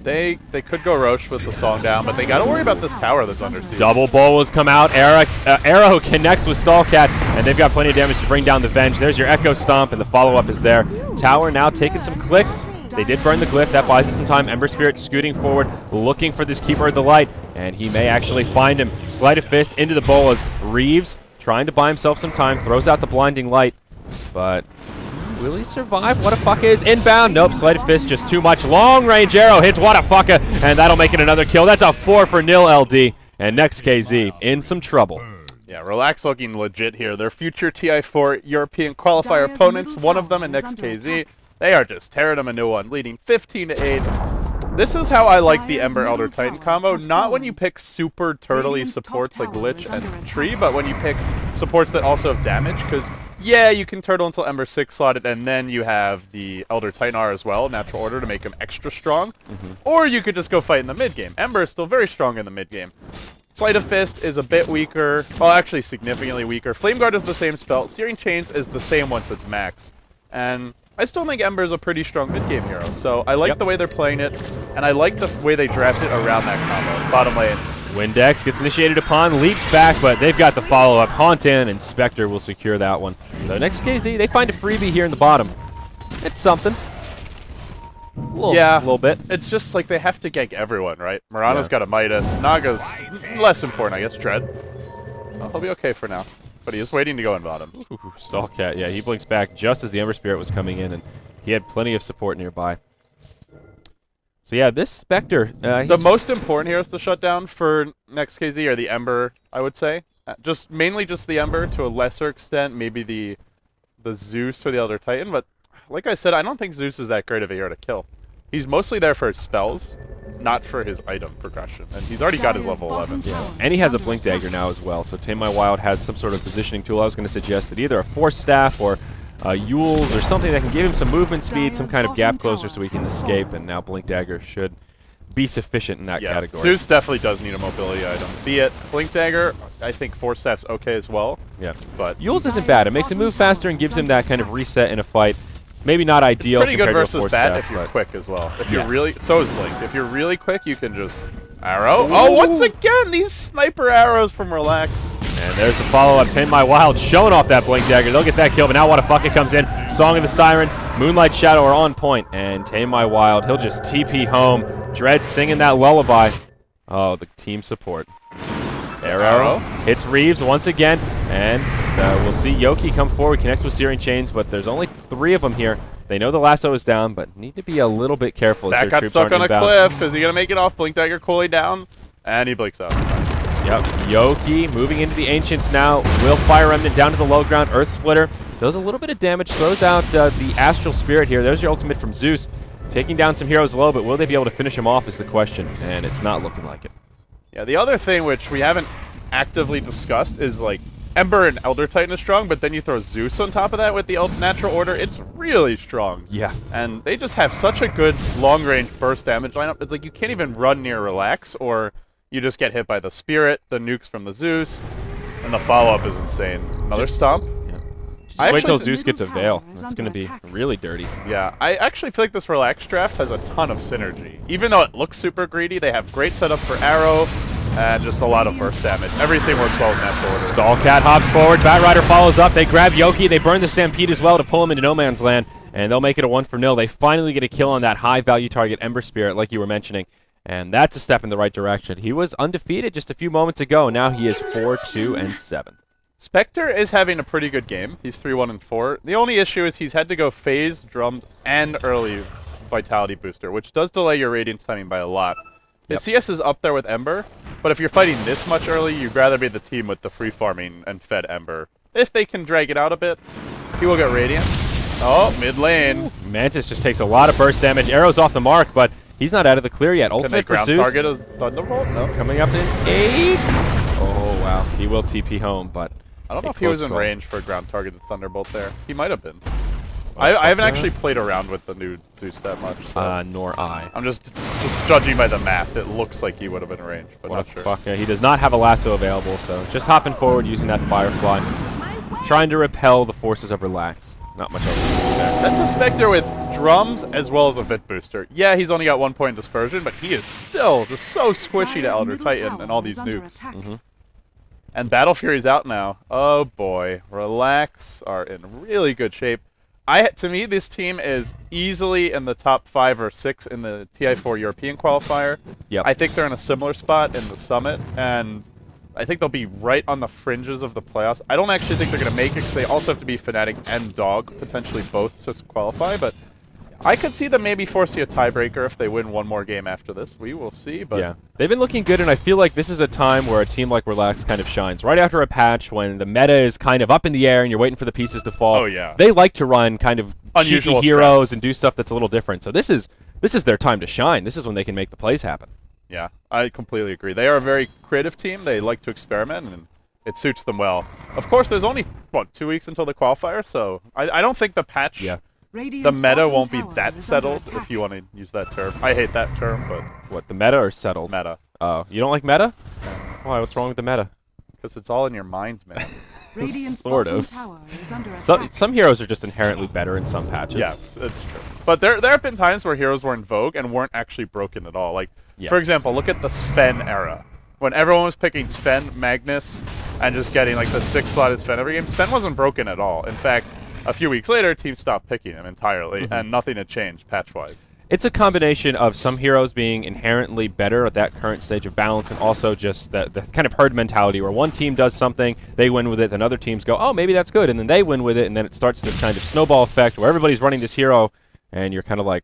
They they could go Rosh with the song down, but they gotta worry about this tower that's under siege. Double bowls come out. Arrow, uh, Arrow connects with Stallcat, and they've got plenty of damage to bring down the Venge. There's your Echo Stomp, and the follow-up is there. Tower now taking some clicks. They did burn the glyph. That buys us some time. Ember Spirit scooting forward, looking for this Keeper of the Light, and he may actually find him. Sleight of Fist into the bolas. Reeves trying to buy himself some time, throws out the Blinding Light, but Will he survive? Watafaka is inbound? Nope, sleight of fist just too much. Long range arrow hits Watafaka, and that'll make it another kill. That's a four for nil LD. And next KZ in some trouble. Yeah, Relax looking legit here. Their future TI4 European qualifier Dire's opponents, one of them tower in next KZ, they are just tearing them a new one, leading 15 to 8. This is how I like the Ember Elder Titan combo. Not when you pick super turtly supports like tower Lich and. Tree, but when you pick supports that also have damage, because yeah, you can turtle until Ember 6 slotted, and then you have the Elder Titan R as well, natural order to make him extra strong. Mm-hmm. Or you could just go fight in the mid game. Ember is still very strong in the mid game. Sleight of Fist is a bit weaker. Well, actually significantly weaker. Flame Guard is the same spell. Searing Chains is the same one, so it's max. And I still think Ember is a pretty strong mid-game hero. So I like Yep. the way they're playing it, and I like the way they draft it around that combo. Bottom lane. Windex gets initiated upon, leaps back, but they've got the follow-up. Haunt in, and Spectre will secure that one. So next KZ, they find a freebie here in the bottom. It's something. A little, Yeah. a little bit. It's just like they have to gank everyone, right? Mirana's Yeah. got a Midas. Naga's less important, I guess. Dread. Well, he'll be okay for now. But he is waiting to go in bottom. Ooh, Stallcat, yeah, he blinks back just as the Ember Spirit was coming in, and he had plenty of support nearby. So yeah, this Spectre, uh, The most important heroes to shut down for next KZ are the Ember, I would say. Uh, Just mainly just the Ember to a lesser extent, maybe the the Zeus or the Elder Titan, but like I said, I don't think Zeus is that great of a hero to kill. He's mostly there for his spells, not for his item progression. And he's already got his level 11. tower And he has a Blink. Dagger now as well, so Tame My Wild has some sort of positioning tool. I was going to suggest that either a Force Staff or uh, Eul's or something that can give him some movement speed, some kind of gap closer so he can escape, and now Blink Dagger should be sufficient in that Yeah, category. Zeus definitely does need a mobility item. Be it Blink Dagger, I think Force Staff's okay as well, Yeah. but Eul's isn't bad. It makes him move faster and gives him that kind of reset in a fight. Maybe not ideal. it's ideal pretty good compared to versus Force Bat Staff, if you're quick as well. If Yes. you're really, so is Blink. If you're really quick, you can just arrow. Oh, once again, these sniper arrows from Relax. And there's the follow-up. Tame My Wild showing off that Blink Dagger. They'll get that kill, but now Watafaka comes in. Song of the Siren, Moonlight Shadow are on point, and Tame My Wild, he'll just TP home. Dread singing that lullaby. Oh, the team support. Arrow Arrow. hits Reeves once again, and uh, we'll see Yoki come forward, connects with Searing Chains, but there's only three of them here. They know the lasso is down, but need to be a little bit careful That got stuck on a inbound. cliff. Is he gonna make it off? Blink Dagger cooling down, and he blinks out. Yep. Yoki moving into the Ancients now. Will Fire Remnant down to the low ground. Earth Splitter does a little bit of damage. Throws out uh, the Astral Spirit here. There's your ultimate from Zeus. Taking down some heroes low, but will they be able to finish him off is the question, and it's not looking like it. Yeah, the other thing which we haven't actively discussed is like Ember and Elder Titan is strong, but then you throw Zeus on top of that with the natural order. It's really strong. Yeah. And they just have such a good long range burst damage lineup. It's like you can't even run near relax, or you just get hit by the spirit, the nukes from the Zeus, and the follow up is insane. Another stomp. Just I wait till Zeus gets a veil. It's going to be really dirty. Yeah, I actually feel like this relax draft has a ton of synergy. Even though it looks super greedy, they have great setup for arrow. and just a lot of burst damage. Everything works well in that order. Stallcat hops forward. Batrider follows up. They grab Yoki. They burn the Stampede as well to pull him into no man's land, and they'll make it a one for nil. They finally get a kill on that high value target, Ember Spirit, like you were mentioning. And that's a step in the right direction. He was undefeated just a few moments ago. Now he is 4 2 and 7. Spectre is having a pretty good game. He's 3 1 and 4. The only issue is he's had to go phase, drummed, and early Vitality Booster, which does delay your Radiance timing by a lot. His CS is up there with Ember, but if you're fighting this much early, you'd rather be the team with the free farming and fed Ember. If they can drag it out a bit, he will get Radiance. Oh, mid lane. Mantis just takes a lot of burst damage. Arrow's off the mark, but he's not out of the clear yet. Ultimate for ground Zeus. target as Thunderbolt? No. Coming up in 8. Oh, wow. He will TP home, but... I don't know if he was in call. range for a ground targeted Thunderbolt there. He might have been. I, I haven't actually played around with the new Zeus that much, so Uh, nor I. I'm just just judging by the math. It looks like he would have been in range, but What not a sure. fuck. Yeah, he does not have a lasso available, so just hopping forward using that Firefly. Trying to repel the forces of Relax. Not much else to do there. That's a Spectre with drums as well as a Vit booster. Yeah, he's only got one point dispersion, but he is still just so squishy to Elder Titan and all these nukes. Mm-hmm. And Battle Fury's out now. Oh boy, Relax are in really good shape. I to me this team is easily in the top five or six in the TI4 European qualifier. Yep. I think they're in a similar spot in the summit, and I think they'll be right on the fringes of the playoffs. I don't actually think they're going to make it because they also have to be Fnatic and Dog, potentially both to qualify, but I could see them maybe forcing a tiebreaker if they win one more game after this. We will see, but yeah. They've been looking good, and I feel like this is a time where a team like Relax kind of shines. Right after a patch, when the meta is kind of up in the air and you're waiting for the pieces to fall. Oh, yeah. They like to run kind of Unusual heroes threats. and do stuff that's a little different. So this is this is their time to shine. This is when they can make the plays happen. Yeah, I completely agree. They are a very creative team. They like to experiment, and it suits them well. Of course, there's only what two weeks until the qualifier, so I, I don't think the patch, Yeah. The meta won't be that settled. If you want to use that term, I hate that term, but What the meta or settled? meta Oh, you don't like meta? Why? What's wrong with the meta? because it's all in your mind, man. Sort of. Some some heroes are just inherently better in some patches. yes, it's true. But there there have been times where heroes were in vogue and weren't actually broken at all. Like Yeah. for example, look at the Sven era. When everyone was picking Sven, Magnus, and just getting like the six slotted Sven every game, Sven wasn't broken at all. In fact, a few weeks later, teams stopped picking him entirely, Mm-hmm. and nothing had changed patch wise. It's a combination of some heroes being inherently better at that current stage of balance, and also just the, the kind of herd mentality where one team does something, they win with it, then other teams go, oh, maybe that's good, and then they win with it, and then it starts this kind of snowball effect where everybody's running this hero, and you're kind of like,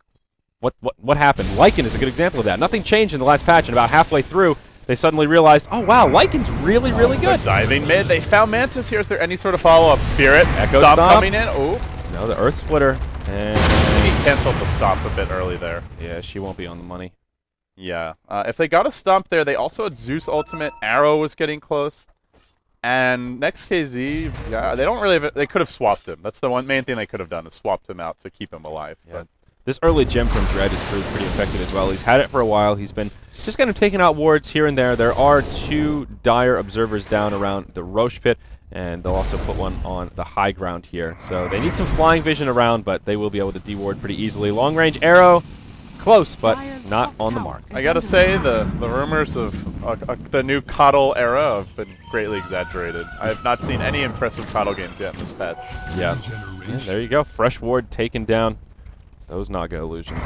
what, what, what happened? Lycan is a good example of that. Nothing changed in the last patch, and about halfway through, they suddenly realized, oh, wow, Lycan's really, really They're good. diving mid. They found Mantis here. Is there any sort of follow up? Spirit. Echo stop stomp. coming in. Oh, No, the Earth Splitter, and he canceled the stop a bit early there. yeah, she won't be on the money. Yeah. Uh, if they got a stomp there, they also had Zeus ultimate. Arrow was getting close. And next KZ, yeah, they don't really. Have, they could have swapped him. That's the one main thing they could have done is swapped him out to keep him alive. Yeah. But This early gem from Dread has proved pretty effective as well. He's had it for a while. He's been just kind of taking out wards here and there. There are two dire observers down around the Rosh pit, and they'll also put one on the high ground here. So they need some flying vision around, but they will be able to deward pretty easily. Long range arrow, close, but not on the mark. I gotta say, the the rumors of uh, uh, the new Kotal era have been greatly exaggerated. I have not seen any impressive Kotal games yet in this patch. Yeah. Yeah, there you go. Fresh ward taken down. Those Naga illusions.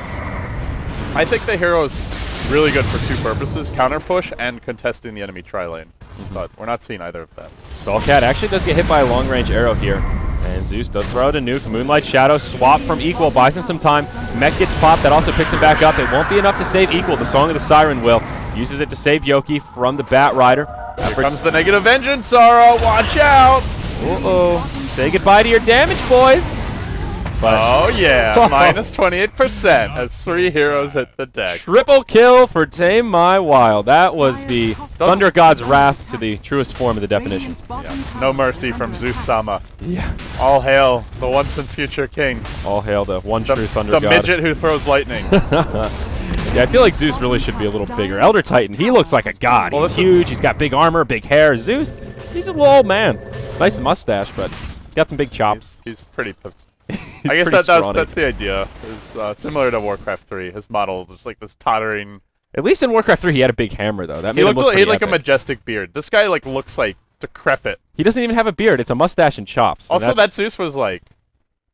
I think the hero is really good for two purposes: counter push and contesting the enemy tri lane. Mm-hmm. But we're not seeing either of that. Stallcat actually does get hit by a long range arrow here. And Zeus does throw out a nuke. Moonlight Shadow swap from Equal, buys him some time. Mech gets popped. That also picks him back up. It won't be enough to save Equal. The Song of the Siren will. Uses it to save Yoki from the Bat Rider. Here comes the negative vengeance, Zara. Watch out! Uh-oh. Say goodbye to your damage, boys. But Oh yeah, minus 28% as three heroes hit the deck. triple kill for Tame My Wild. That was the Thunder God's Wrath to the truest form of the definition. No mercy from Zeus Sama. Yeah. All hail the once and future king, All hail the one the, true Thunder the God. The midget who throws lightning. Yeah, I feel like Zeus really should be a little bigger. Elder Titan, he looks like a god. Well, he's huge. He's got big armor, big hair. Zeus, he's a little old man. Nice mustache, but got some big chops. he's, he's pretty. I guess that, that's that's the idea. Is uh, similar to Warcraft 3. His model is just like this tottering At least in Warcraft 3, he had a big hammer though. That He made him looked look like, he had like a majestic beard. This guy like looks like decrepit. He doesn't even have a beard. It's a mustache and chops. and Also, that Zeus was like,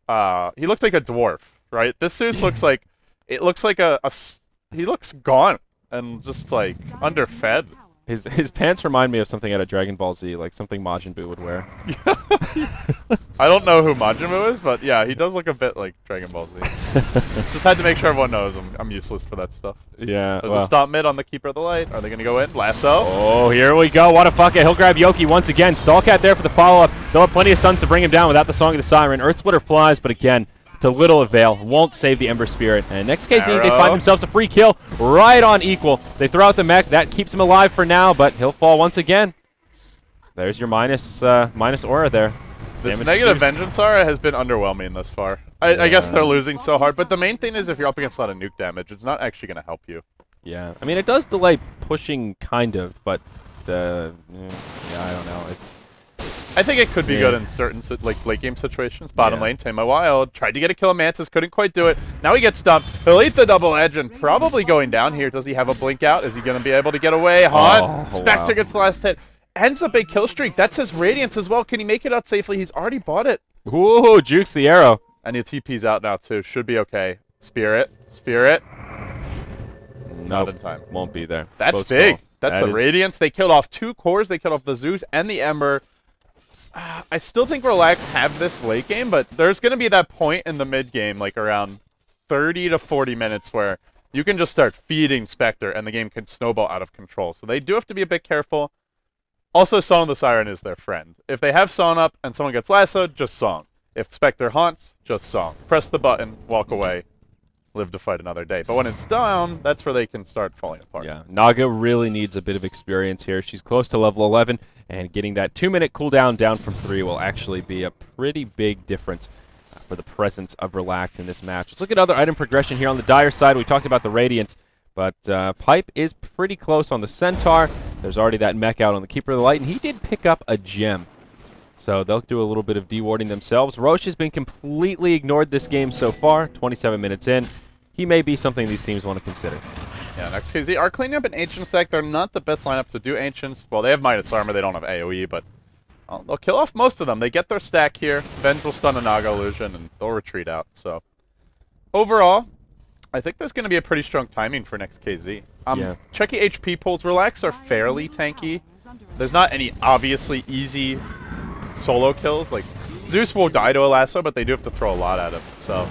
uh, he looked like a dwarf, right? This Zeus looks like, it looks like a, a he looks gaunt and just like underfed. His his pants remind me of something out of Dragon Ball Z, like something Majin Buu would wear. I don't know who Majin Buu is, but yeah, he does look a bit like Dragon Ball Z. just had to make sure everyone knows I'm, I'm useless for that stuff. Yeah. There's well. a stop mid on the Keeper of the Light. Are they going to go in? Lasso. Oh, here we go. Watafaka it. He'll grab Yoki once again. Stallcat there for the follow-up. They'll have plenty of stuns to bring him down without the Song of the Siren. Earth Splitter flies, but again, to little avail. Won't save the Ember Spirit. And next KZ, they find themselves a free kill right on equal. They throw out the mech. That keeps him alive for now, but he'll fall once again. There's your minus, uh, minus aura there. This Damage negative reduced. Vengeance aura has been underwhelming thus far. I, I guess they're losing so hard, but the main thing is if you're up against a lot of nuke damage, it's not actually going to help you. Yeah. I mean, it does delay pushing, kind of, but, uh, yeah, I don't know. It's I think it could be Yeah. good in certain like late game situations. Bottom Yeah. lane, Tame My Wild tried to get a kill on Mantis, couldn't quite do it. Now he gets stumped. He'll eat the double edge and probably going down here. Does he have a blink out? Is he going to be able to get away? Haunt. Oh, Spectre wow. gets the last hit. Ends up a kill streak. That's his Radiance as well. Can he make it out safely? He's already bought it. Ooh, jukes the arrow. And the TP's out now too. Should be okay. Spirit. Spirit. Not in time. won't be there. That's Close big. That's That a is- Radiance. They killed off two cores. They killed off the Zeus and the Ember. Ah, I still think Relax have this late game, but there's going to be that point in the mid game, like around 30 to 40 minutes, where you can just start feeding Spectre and the game can snowball out of control. So they do have to be a bit careful. Also, Song of the Siren is their friend. If they have Song up and someone gets lassoed, just Song. If Spectre haunts, just Song. Press the button, walk away, live to fight another day. But when it's down, that's where they can start falling apart. Yeah, Naga really needs a bit of experience here. She's close to level 11, and getting that two-minute cooldown down from three will actually be a pretty big difference uh, for the presence of Relax in this match. Let's look at other item progression here on the Dire side. We talked about the Radiance, but uh, Pipe is pretty close on the Centaur. There's already that mech out on the Keeper of the Light, and he did pick up a gem. So they'll do a little bit of dewarding themselves. Rosh has been completely ignored this game so far, 27 minutes in. He may be something these teams want to consider. Yeah, next KZ are cleaning up an Ancient stack. They're not the best lineup to do Ancients. Well, they have minus armor. They don't have AoE, but uh, they'll kill off most of them. They get their stack here. Venge will stun a Naga illusion, and they'll retreat out. So overall, I think there's going to be a pretty strong timing for next KZ. Um, Yeah. Checky HP pulls. Relax are fairly tanky. There's not any obviously easy solo kills. Like Zeus will die to a lasso, but they do have to throw a lot at him. So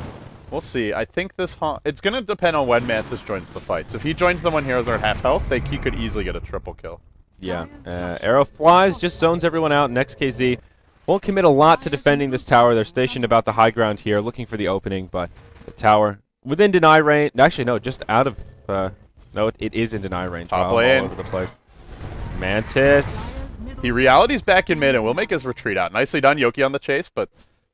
we'll see. I think this ha- it's gonna depend on when Mantis joins the fights. If he joins them when heroes are at half health, they he could easily get a triple kill. Yeah. Uh, Arrow flies, just zones everyone out. Next KZ won't commit a lot to defending this tower. They're stationed about the high ground here, looking for the opening, but the tower within deny range. Actually, no, just out of. Uh, no, it, it is in deny range. Top Wow, lane. all over the place. Mantis. He reality's back in mid and will make his retreat out. Nicely done, Yoki on the chase, but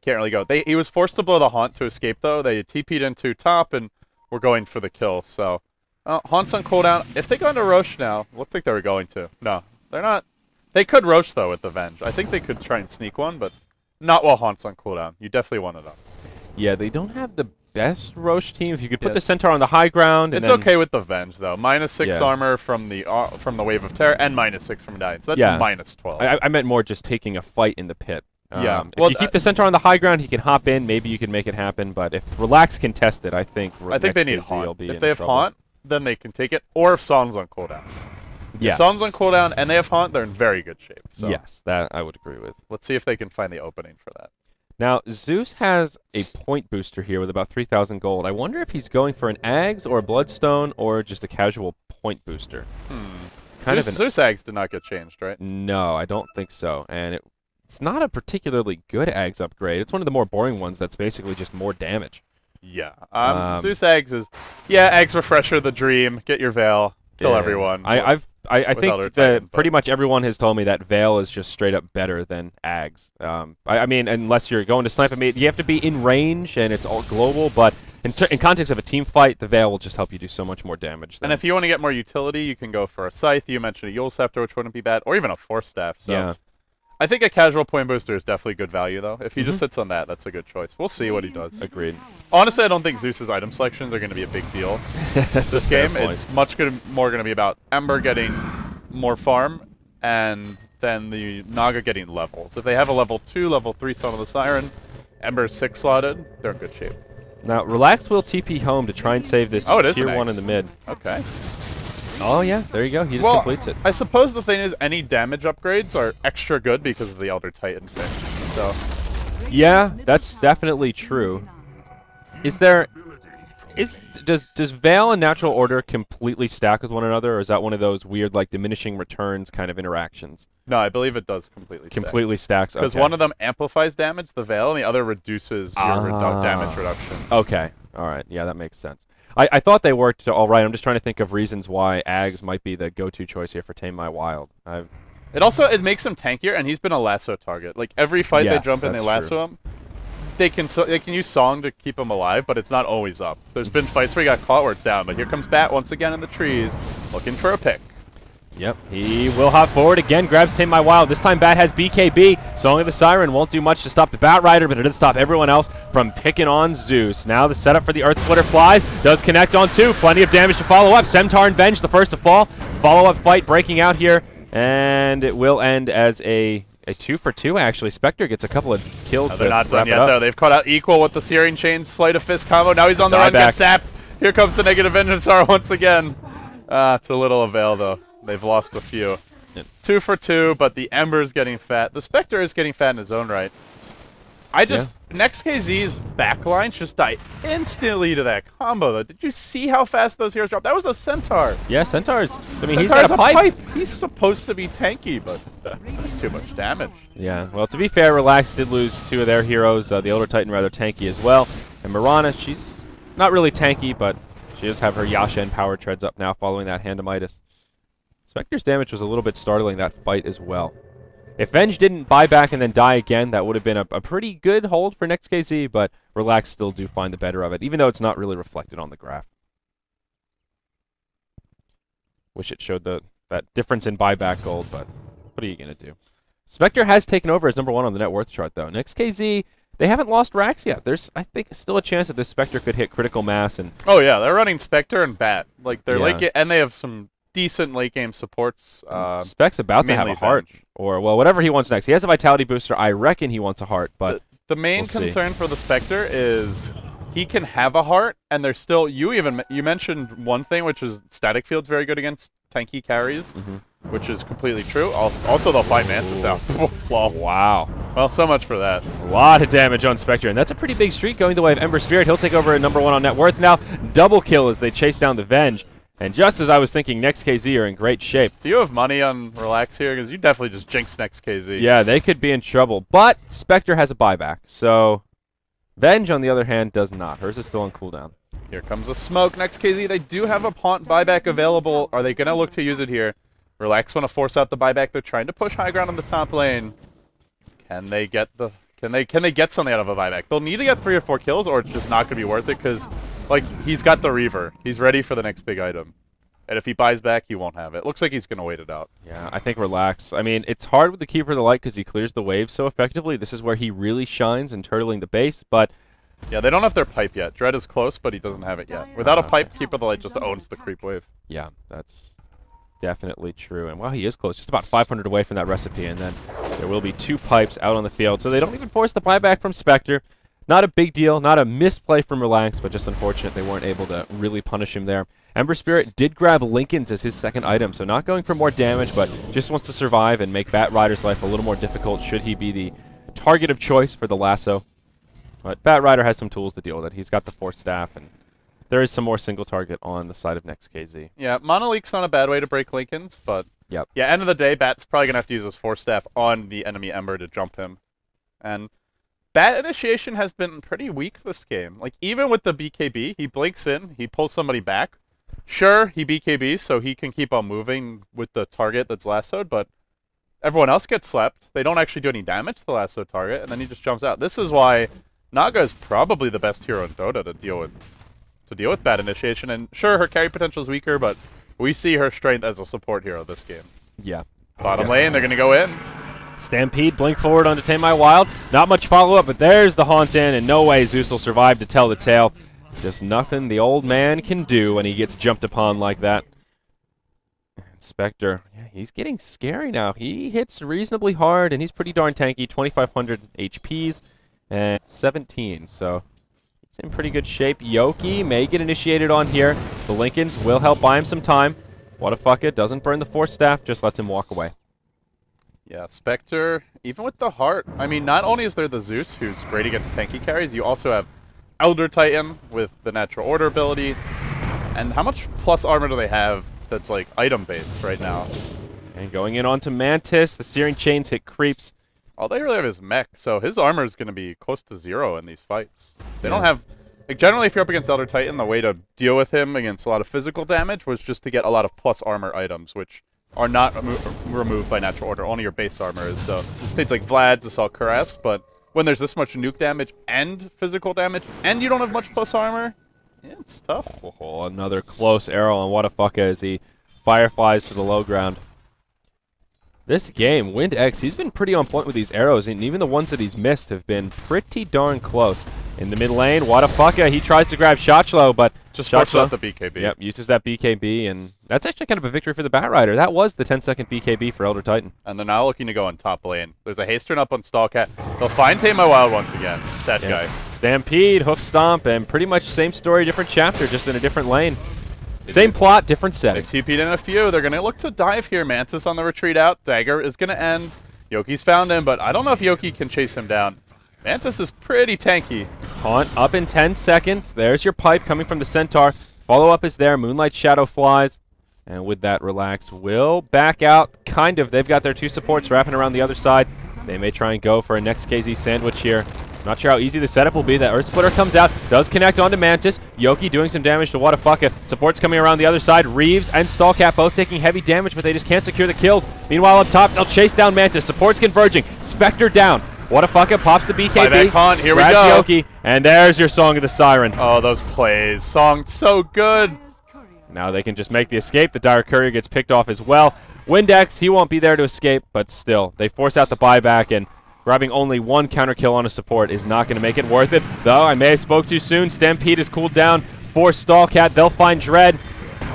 can't really go. They he was forced to blow the haunt to escape though. They TP'd into top and we're going for the kill. So uh, haunt's on cooldown. If they go into Rosh now, looks like they were going to. No, they're not. They could Rosh though with the Venge. I think they could try and sneak one, but not while haunt's on cooldown. You definitely want it up. Yeah, they don't have the best Rosh team. If you could put Yeah. the Centaur on the high ground. And It's okay with the Venge though. Minus six Yeah. armor from the uh, from the Wave of Terror and minus six from Dying. So that's Yeah. minus twelve. I, I meant more just taking a fight in the pit. Yeah. Um, if Well, you keep the centaur on the high ground, he can hop in. Maybe you can make it happen. But if Relax can test it, I think. I think they need haunt. Be If they have trouble. haunt, then they can take it. Or if Song's on cooldown. yes. If Song's on cooldown and they have haunt, they're in very good shape. So Yes, that I would agree with. let's see if they can find the opening for that. Now Zeus has a point booster here with about 3,000 gold. I wonder if he's going for an Aghs or a Bloodstone or just a casual point booster. Kind Zeus, of an Zeus Aghs did not get changed, right? No, I don't think so. And it, it's not a particularly good Aghs upgrade. It's one of the more boring ones that's basically just more damage. Yeah. Um, Um, Zeus Aghs is, yeah, Aghs Refresher, the dream, get your Veil, kill Yeah. everyone. I, I've I, I think that pretty much everyone has told me that Veil is just straight up better than Aghs. Um, I, I mean, unless you're going to snipe at me, you have to be in range and it's all global. But in, in context of a team fight, the Veil will just help you do so much more damage. and if you want to get more utility, you can go for a Scythe. You mentioned a Eul Scepter, which wouldn't be bad, or even a Force Staff. So yeah, I think a casual point booster is definitely good value, though. If he just mm-hmm. sits on that, that's a good choice. We'll see what he does. Agreed. Honestly, I don't think Zeus's item selections are going to be a big deal That's this a game. point. It's much good, more going to be about Ember getting more farm and then the Naga getting levels. If they have a level 2, level 3 Song of the Siren, Ember 6 slotted, they're in good shape. Now, Relax will TP home to try and save this Oh, it is tier an 1 in the mid. Okay. Oh, yeah, there you go. He just well, completes it. I suppose the thing is any damage upgrades are extra good because of the Elder Titan thing. So, Yeah, that's definitely true. Is there is does does Veil and Natural Order completely stack with one another, or is that one of those weird like diminishing returns kind of interactions? no, I believe it does completely stack. Completely stacks. Because okay. one of them amplifies damage, the Veil, and the other reduces your redu- Ah. damage reduction. Okay. All right. Yeah, that makes sense. I, I thought they worked all right. I'm just trying to think of reasons why Aghs might be the go-to choice here for Tame My Wild. I've It also it makes him tankier, and he's been a lasso target. Like every fight Yes, they jump in, they lasso him. They can so, they can use song to keep him alive, but it's not always up. There's been fights where he got caught where it's down, but here comes Bat once again in the trees, looking for a pick. Yep, he will hop forward again, grabs him My Wild. This time Bat has BKB. Song of the Siren won't do much to stop the Bat Rider, but it does stop everyone else from picking on Zeus. Now the setup for the Earth Splitter flies, does connect on two. Plenty of damage to follow up. Centaur and Venge, the first to fall. Follow-up fight breaking out here, and it will end as a, a two for two, actually. Spectre gets a couple of kills No, they're not done yet though. They've caught out equal with the Searing Chain Sleight of Fist combo. Now he's on the run, back. gets zapped. Here comes the negative Vengeance R once again. Ah, it's a little avail though. They've lost a few. Yep. Two for two, but the Ember's getting fat. The Spectre is getting fat in his own right. I just next KZ's backline just died instantly to that combo though. Did you see how fast those heroes dropped? That was a Centaur. Yeah, Centaur's. I mean, he's Centaur's got a pipe. He's supposed to be tanky, but uh, that's too much damage. Yeah, well, to be fair, Relax did lose two of their heroes. Uh, the Elder Titan rather tanky as well. And Mirana, she's not really tanky, but she does have her Yasha and power treads up now following that Hand of Midas. Spectre's damage was a little bit startling that fight as well. If Venge didn't buy back and then die again, that would have been a, a pretty good hold for next KZ, but Relax still do find the better of it, even though it's not really reflected on the graph. Wish it showed the that difference in buyback gold, but what are you going to do? Spectre has taken over as number one on the net worth chart, though. Next KZ, they haven't lost Rax yet. There's, I think, still a chance that this Spectre could hit critical mass. And Oh yeah, they're running Spectre and Bat. Like they're Yeah. late and they have some decent late game supports. Uh, Spec's about to have a heart, or well, whatever he wants next. He has a vitality booster. I reckon he wants a heart, but the main we'll see. concern for the Spectre is he can have a heart, and there's still you even you mentioned one thing, which is static field's very good against tanky carries, Mhm. which is completely true. Also, they'll fight Mantis well, wow, well, so much for that. a lot of damage on Spectre, and that's a pretty big streak going the way of Ember Spirit. He'll take over at number one on net worth now. Double kill as they chase down the Venge. And just as I was thinking, next KZ are in great shape. Do you have money on Relax here? Because you definitely just jinxed next KZ. Yeah, they could be in trouble. But Spectre has a buyback, so Venge, on the other hand, does not. Hers is still on cooldown. Here comes a smoke. Next KZ, they do have a pawn buyback available. Are they going to look to use it here? Relax want to force out the buyback. They're trying to push high ground on the top lane. Can they get the can they can they get something out of a buyback? They'll need to get three or four kills, or it's just not going to be worth it because like he's got the Reaver. He's ready for the next big item. And if he buys back, he won't have it. Looks like he's going to wait it out. Yeah, I think relax. I mean, it's hard with the Keeper of the Light because he clears the waves so effectively. This is where he really shines in turtling the base, but Yeah, they don't have their pipe yet. Dread is close, but he doesn't have it yet. Without a pipe, Keeper of the Light just owns the creep wave. yeah, that's definitely true. And while he is close, just about 500 away from that recipe, and then there will be two pipes out on the field. So they don't even force the buyback from Spectre. Not a big deal, not a misplay from Relax, but just unfortunate they weren't able to really punish him there. Ember Spirit did grab Linken's as his second item, so not going for more damage, but just wants to survive and make Bat Rider's life a little more difficult should he be the target of choice for the lasso. But Bat Rider has some tools to deal with it. He's got the Force Staff, and there is some more single target on the side of next KZ. Yeah, Monolith's not a bad way to break Linken's, but Yep. yeah, end of the day, Bat's probably gonna have to use his force staff on the enemy Ember to jump him, and Bat initiation has been pretty weak this game. Like even with the BKB, he blinks in, he pulls somebody back. Sure, he BKBs, so he can keep on moving with the target that's lassoed, but everyone else gets slept. They don't actually do any damage to the lasso target, and then he just jumps out. This is why Naga is probably the best hero in Dota to deal with to deal with bad initiation. And sure, her carry potential is weaker, but we see her strength as a support hero this game. Yeah. Bottom lane, they're gonna go in. Stampede, blink forward onto Tame My Wild. Not much follow-up, but there's the haunt in, and no way Zeus will survive to tell the tale. Just nothing the old man can do when he gets jumped upon like that. Spectre, yeah, he's getting scary now. He hits reasonably hard, and he's pretty darn tanky. 2,500 HPs and 17, so he's in pretty good shape. Yoki may get initiated on here. The Linkens will help buy him some time. Watafaka it. Doesn't burn the Force Staff, just lets him walk away. Yeah, Spectre, even with the heart, I mean, not only is there the Zeus, who's great against tanky carries, you also have Elder Titan with the Natural Order ability. And how much plus armor do they have that's like item based right now. And going in onto Mantis, the Searing Chains hit creeps. All they really have is mech, so his armor is going to be close to zero in these fights. They yeah. don't have... Like, generally, if you're up against Elder Titan, the way to deal with him against a lot of physical damage was just to get a lot of plus armor items, which are not remo removed by natural order. Only your base armor is. So things like Vlad's, Assault Cuirass, but when there's this much nuke damage and physical damage, and you don't have much plus armor, yeah, it's tough. Oh, another close arrow and Watafaka is he fireflies to the low ground. This game, Windex, he's been pretty on point with these arrows, and even the ones that he's missed have been pretty darn close. In the mid lane, Watafaka, he tries to grab Shachlo, but just forces out the BKB. Yep, uses that BKB, and that's actually kind of a victory for the Batrider. That was the 10-second BKB for Elder Titan. And they're now looking to go on top lane. There's a haste turn up on Stallcat. They'll find Tame My Wild once again. Sad guy. Stampede, Hoof Stomp, and pretty much same story, different chapter, just in a different lane. Same plot, different setting. They've TP'd in a few. They're going to look to dive here. Mantis on the retreat out. Dagger is going to end. Yoki's found him, but I don't know if Yoki can chase him down. Mantis is pretty tanky. Haunt up in 10 seconds. There's your pipe coming from the Centaur. Follow-up is there. Moonlight Shadow flies. And with that, Relax will back out. Kind of. They've got their two supports wrapping around the other side. They may try and go for a next KZ sandwich here. Not sure how easy the setup will be. That Earth Splitter comes out, does connect onto Mantis. Yoki doing some damage to Watafaka. Supports coming around the other side. Reeves and Stallcat both taking heavy damage, but they just can't secure the kills. Meanwhile, up top, they'll chase down Mantis. Supports converging. Spectre down. Watafaka pops the BKB. Con. Here we go. Yoki, and there's your Song of the Siren. Oh, those plays. Song so good. Now they can just make the escape. The Dire Courier gets picked off as well. Windex, he won't be there to escape, but still, they force out the buyback, and Grabbing only one counter kill on a support is not going to make it worth it. Though I may have spoke too soon. Stampede is cooled down for Stallcat. They'll find Dread.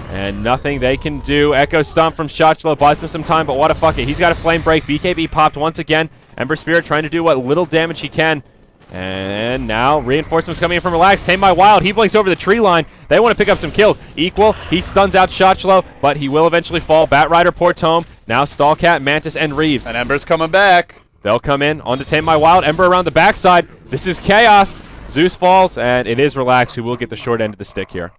And nothing they can do. Echo Stomp from Shachlo buys them some time, but Watafaka it. He's got a Flame Break. BKB popped once again. Ember Spirit trying to do what little damage he can. And now reinforcements coming in from Relax. Tame My Wild. He blinks over the tree line. They want to pick up some kills. Equal. He stuns out Shachlo, but he will eventually fall. Batrider ports home. Now Stallcat, Mantis, and Reeves. And Ember's coming back. They'll come in on to Tame My Wild. Ember around the backside. This is Chaos. Zeus falls, and it is Relax who will get the short end of the stick here.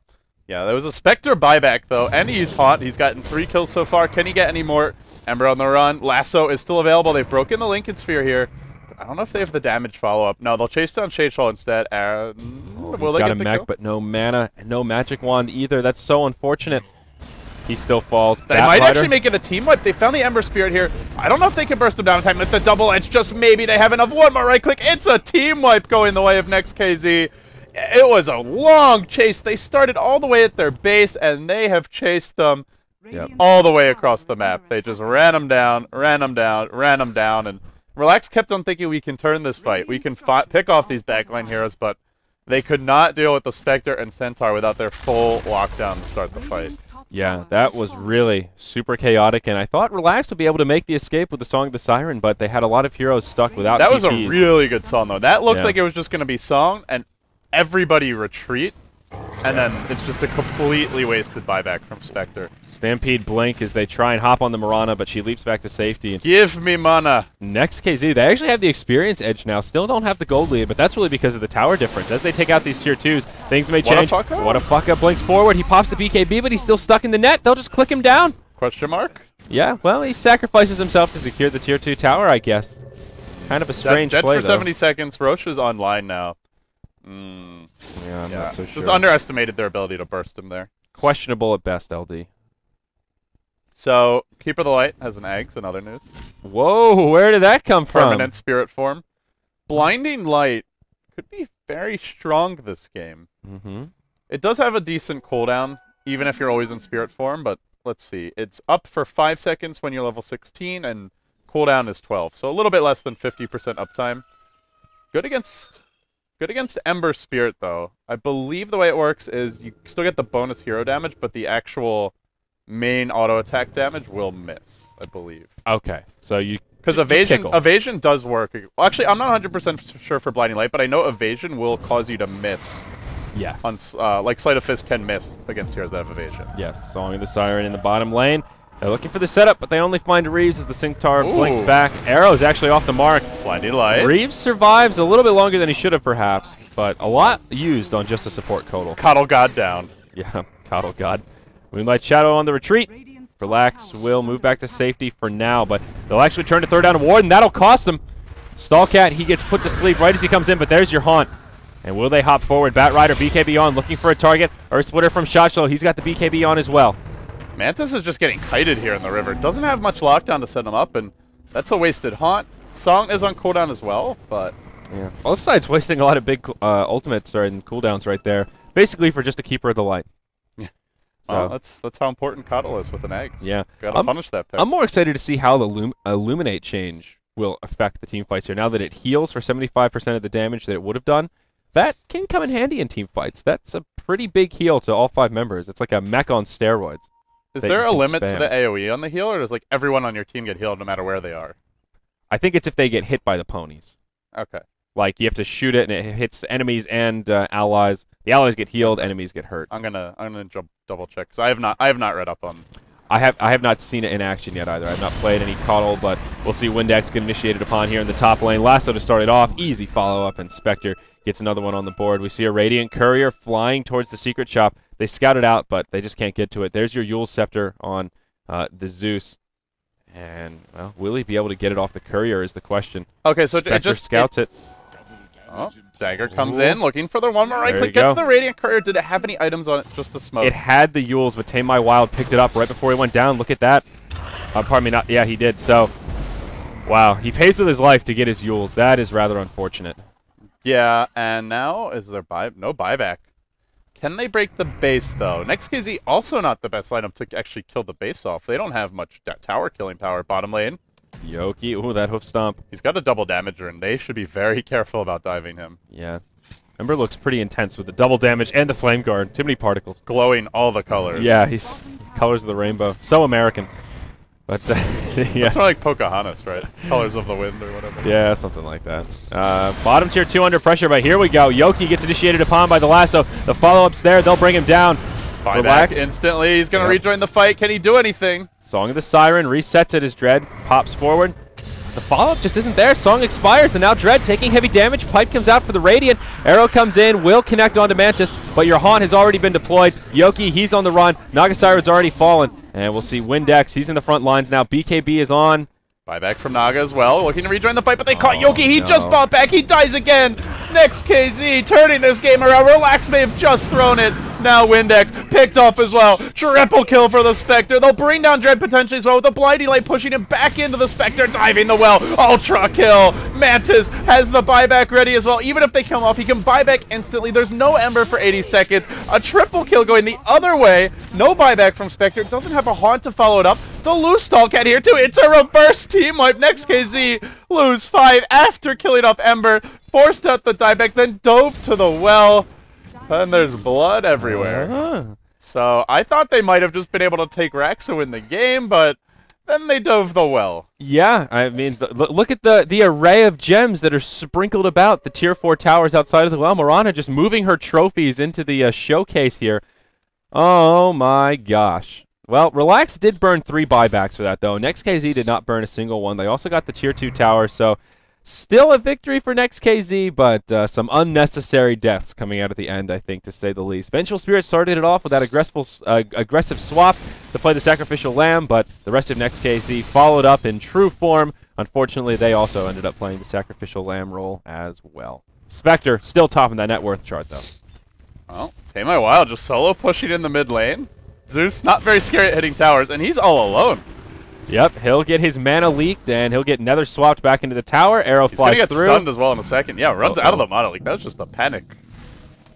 Yeah, there was a Spectre buyback, though, and he's hot. He's gotten three kills so far. Can he get any more? Ember on the run. Lasso is still available. They've broken the Linken Sphere here. I don't know if they have the damage follow-up. No, they'll chase down Shachlo instead. Uh, oh, he's got a mech, but no mana and no magic wand either. That's so unfortunate. He still falls. They Bat might Rider. actually make it a team wipe. They found the Ember Spirit here. I don't know if they can burst him down in time. With the double edge, just maybe they have enough. One more right click. It's a team wipe going the way of next KZ. It was a long chase. They started all the way at their base, and they have chased them yep. all the way across the map. They just ran them down, ran them down, ran them down, and Relax kept on thinking we can turn this fight. We can pick off these backline heroes, but they could not deal with the Spectre and Centaur without their full lockdown to start the fight. Yeah, that was really super chaotic, and I thought Relax would be able to make the escape with the Song of the Siren, but they had a lot of heroes stuck without That TPs. was a really good song, though. That looked yeah. like it was just going to be song, and everybody retreat, and then it's just a completely wasted buyback from Spectre. Stampede blink as they try and hop on the Mirana, but she leaps back to safety. Give me mana. Next KZ, they actually have the experience edge now. Still don't have the gold lead, but that's really because of the tower difference. As they take out these tier twos, things may change. Watafaka What a fuck up blinks forward. He pops the BKB, but he's still stuck in the net. They'll just click him down. Question mark? Yeah, well, he sacrifices himself to secure the tier two tower, I guess. Kind of a strange dead, dead play, for though. 70 seconds. Rosh is online now. Mm. Yeah, I'm yeah. not so sure. Just underestimated their ability to burst him there. Questionable at best, LD. So, Keeper of the Light has an egg, and other news. Whoa, where did that come from? Permanent spirit form. Blinding Light could be very strong this game. Mm -hmm. It does have a decent cooldown, even if you're always in spirit form, but let's see. It's up for 5 seconds when you're level 16 and Cooldown is 12, so a little bit less than 50% uptime. Good against good against Ember Spirit though. I believe the way it works is you still get the bonus hero damage, but the actual main auto attack damage will miss. I believe. Okay, so you because evasion tickle. evasion does work. Well, actually, I'm not 100% sure for blinding light, but I know evasion will cause you to miss. Yes. On uh, like Sleight of Fist can miss against heroes that have evasion. Yes. Song of the Siren in the bottom lane. They're looking for the setup, but they only find Reeves as the Sync Tower blinks back. Arrow is actually off the mark. Blinding light. Reeves survives a little bit longer than he should have, perhaps, but a lot used on just a support Kotal. Coddle God down. Yeah, Kotal God. Moonlight Shadow on the retreat. Relax will move back to safety for now, but they'll actually turn to third down Ward, and that'll cost them. Stallcat, he gets put to sleep right as he comes in, but there's your haunt. And will they hop forward? Batrider, BKB on, looking for a target. Earth Splitter from Shachlo, he's got the BKB on as well. Mantis is just getting kited here in the river. Doesn't have much lockdown to set him up, and that's a wasted haunt. Song is on cooldown as well, but... Yeah. Both sides wasting a lot of big uh, ultimates and cooldowns right there, basically for just a keeper of the light. Yeah. So. Well, that's that's how important Kotal is with an egg. Yeah. Gotta I'm, punish that pick. I'm more excited to see how the Lum Illuminate change will affect the team fights here. Now that it heals for 75% of the damage that it would have done, that can come in handy in team fights. That's a pretty big heal to all five members. It's like a mech on steroids. Is there a limit spam. to the AoE on the heal, or does like everyone on your team get healed no matter where they are? I think it's if they get hit by the ponies. Okay. Like you have to shoot it and it hits enemies and uh, allies. The allies get healed, enemies get hurt. I'm gonna I'm gonna jump double check because I have not I have not read up on. I have I have not seen it in action yet either. I've not played any Kotal, but we'll see Windex get initiated upon here in the top lane. Lasso to start it off. Easy follow up, and Spectre gets another one on the board. We see a Radiant Courier flying towards the secret shop. They scout it out, but they just can't get to it. There's your Eul Scepter on uh, the Zeus. And, well, will he be able to get it off the Courier is the question. Okay, so Spectre it just scouts it. it. Oh, Dagger comes Ooh. in, looking for the one more right there click. Gets the Radiant Courier. Did it have any items on it? Just the smoke. It had the Eul's, but Tame My Wild picked it up right before he went down. Look at that. Uh, pardon me, not. Yeah, he did. So, wow. He pays with his life to get his Eul's. That is rather unfortunate. Yeah, and now is there buy no buyback? Can they break the base, though? Next KZ also not the best lineup to actually kill the base off. They don't have much tower killing power bottom lane. Yoki, ooh, that hoof stomp. He's got a double damager, and they should be very careful about diving him. Yeah. Ember looks pretty intense with the double damage and the flame guard. Too many particles. Glowing all the colors. Yeah, he's colors of the rainbow. So American. But uh, yeah. That's more like Pocahontas, right? Colors of the Wind or whatever. Yeah, something like that. Uh, bottom tier two under pressure, but here we go. Yoki gets initiated upon by the lasso. The follow-up's there. They'll bring him down. Relax. instantly. He's going to yep. rejoin the fight. Can he do anything? Song of the Siren resets it as Dread pops forward. The follow-up just isn't there. Song expires, and now Dread taking heavy damage. Pipe comes out for the Radiant. Arrow comes in, will connect onto Mantis, but your Haunt has already been deployed. Yoki, he's on the run. Naga Siren's already fallen. And we'll see Windex. He's in the front lines now. BKB is on. Buyback from Naga as well, looking to rejoin the fight, but they oh, caught Yoki. He no. just fought back. He dies again. Next KZ turning this game around. Relax may have just thrown it. Now Windex picked up as well. Triple kill for the Spectre. They'll bring down Dread potentially as well with the Blinding Light pushing him back into the Spectre, diving the well. Ultra kill. Mantis has the buyback ready as well. Even if they come off, he can buy back instantly. There's no Ember for 80 seconds. A triple kill going the other way. No buyback from Spectre. Doesn't have a Haunt to follow it up. The loose Stallcat here too. It's a reverse team wipe. Next KZ lose five after killing off Ember. Forced out the dieback, then dove to the well. And there's blood everywhere. Uh -huh. So I thought they might have just been able to take Raxo in the game, but then they dove the well. Yeah, I mean, look at the the array of gems that are sprinkled about the tier four towers outside of the well. Mirana just moving her trophies into the uh, showcase here. Oh my gosh. Well, Relax did burn three buybacks for that, though. Next KZ did not burn a single one. They also got the tier two tower, so Still a victory for next KZ, but uh, some unnecessary deaths coming out at the end, I think, to say the least. Vengeful Spirit started it off with that aggressive, uh, aggressive swap to play the Sacrificial Lamb, but the rest of next KZ followed up in true form. Unfortunately, they also ended up playing the Sacrificial Lamb role as well. Spectre still topping that net worth chart, though. Well, Tame My Wild just solo pushing in the mid lane. Zeus not very scary at hitting towers, and he's all alone. Yep, he'll get his mana leaked, and he'll get Nether swapped back into the tower. Arrow He's flies get through. stunned as well in a second. Yeah, runs uh -oh. out of the mana leak. That was just a panic.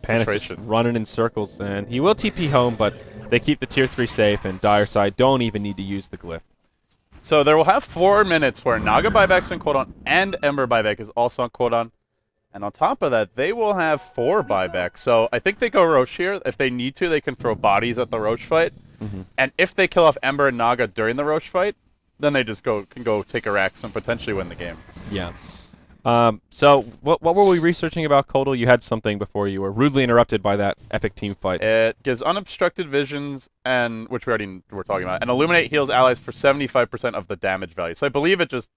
Panic situation. running in circles, and he will TP home, but they keep the tier 3 safe, and Dire Side don't even need to use the glyph. So there will have four minutes where Naga buyback's on cooldown and Ember buyback is also on cooldown. And on top of that, they will have four buybacks. So I think they go Rosh here. If they need to, they can throw bodies at the Rosh fight. And if they kill off Ember and Naga during the Rosh fight, then they just go can go take a Rax and potentially win the game. Yeah. Um, so what what were we researching about Kotal? You had something before you were rudely interrupted by that epic team fight. It gives unobstructed visions, and which we already were talking about, and illuminate heals allies for 75% of the damage value. So I believe it just.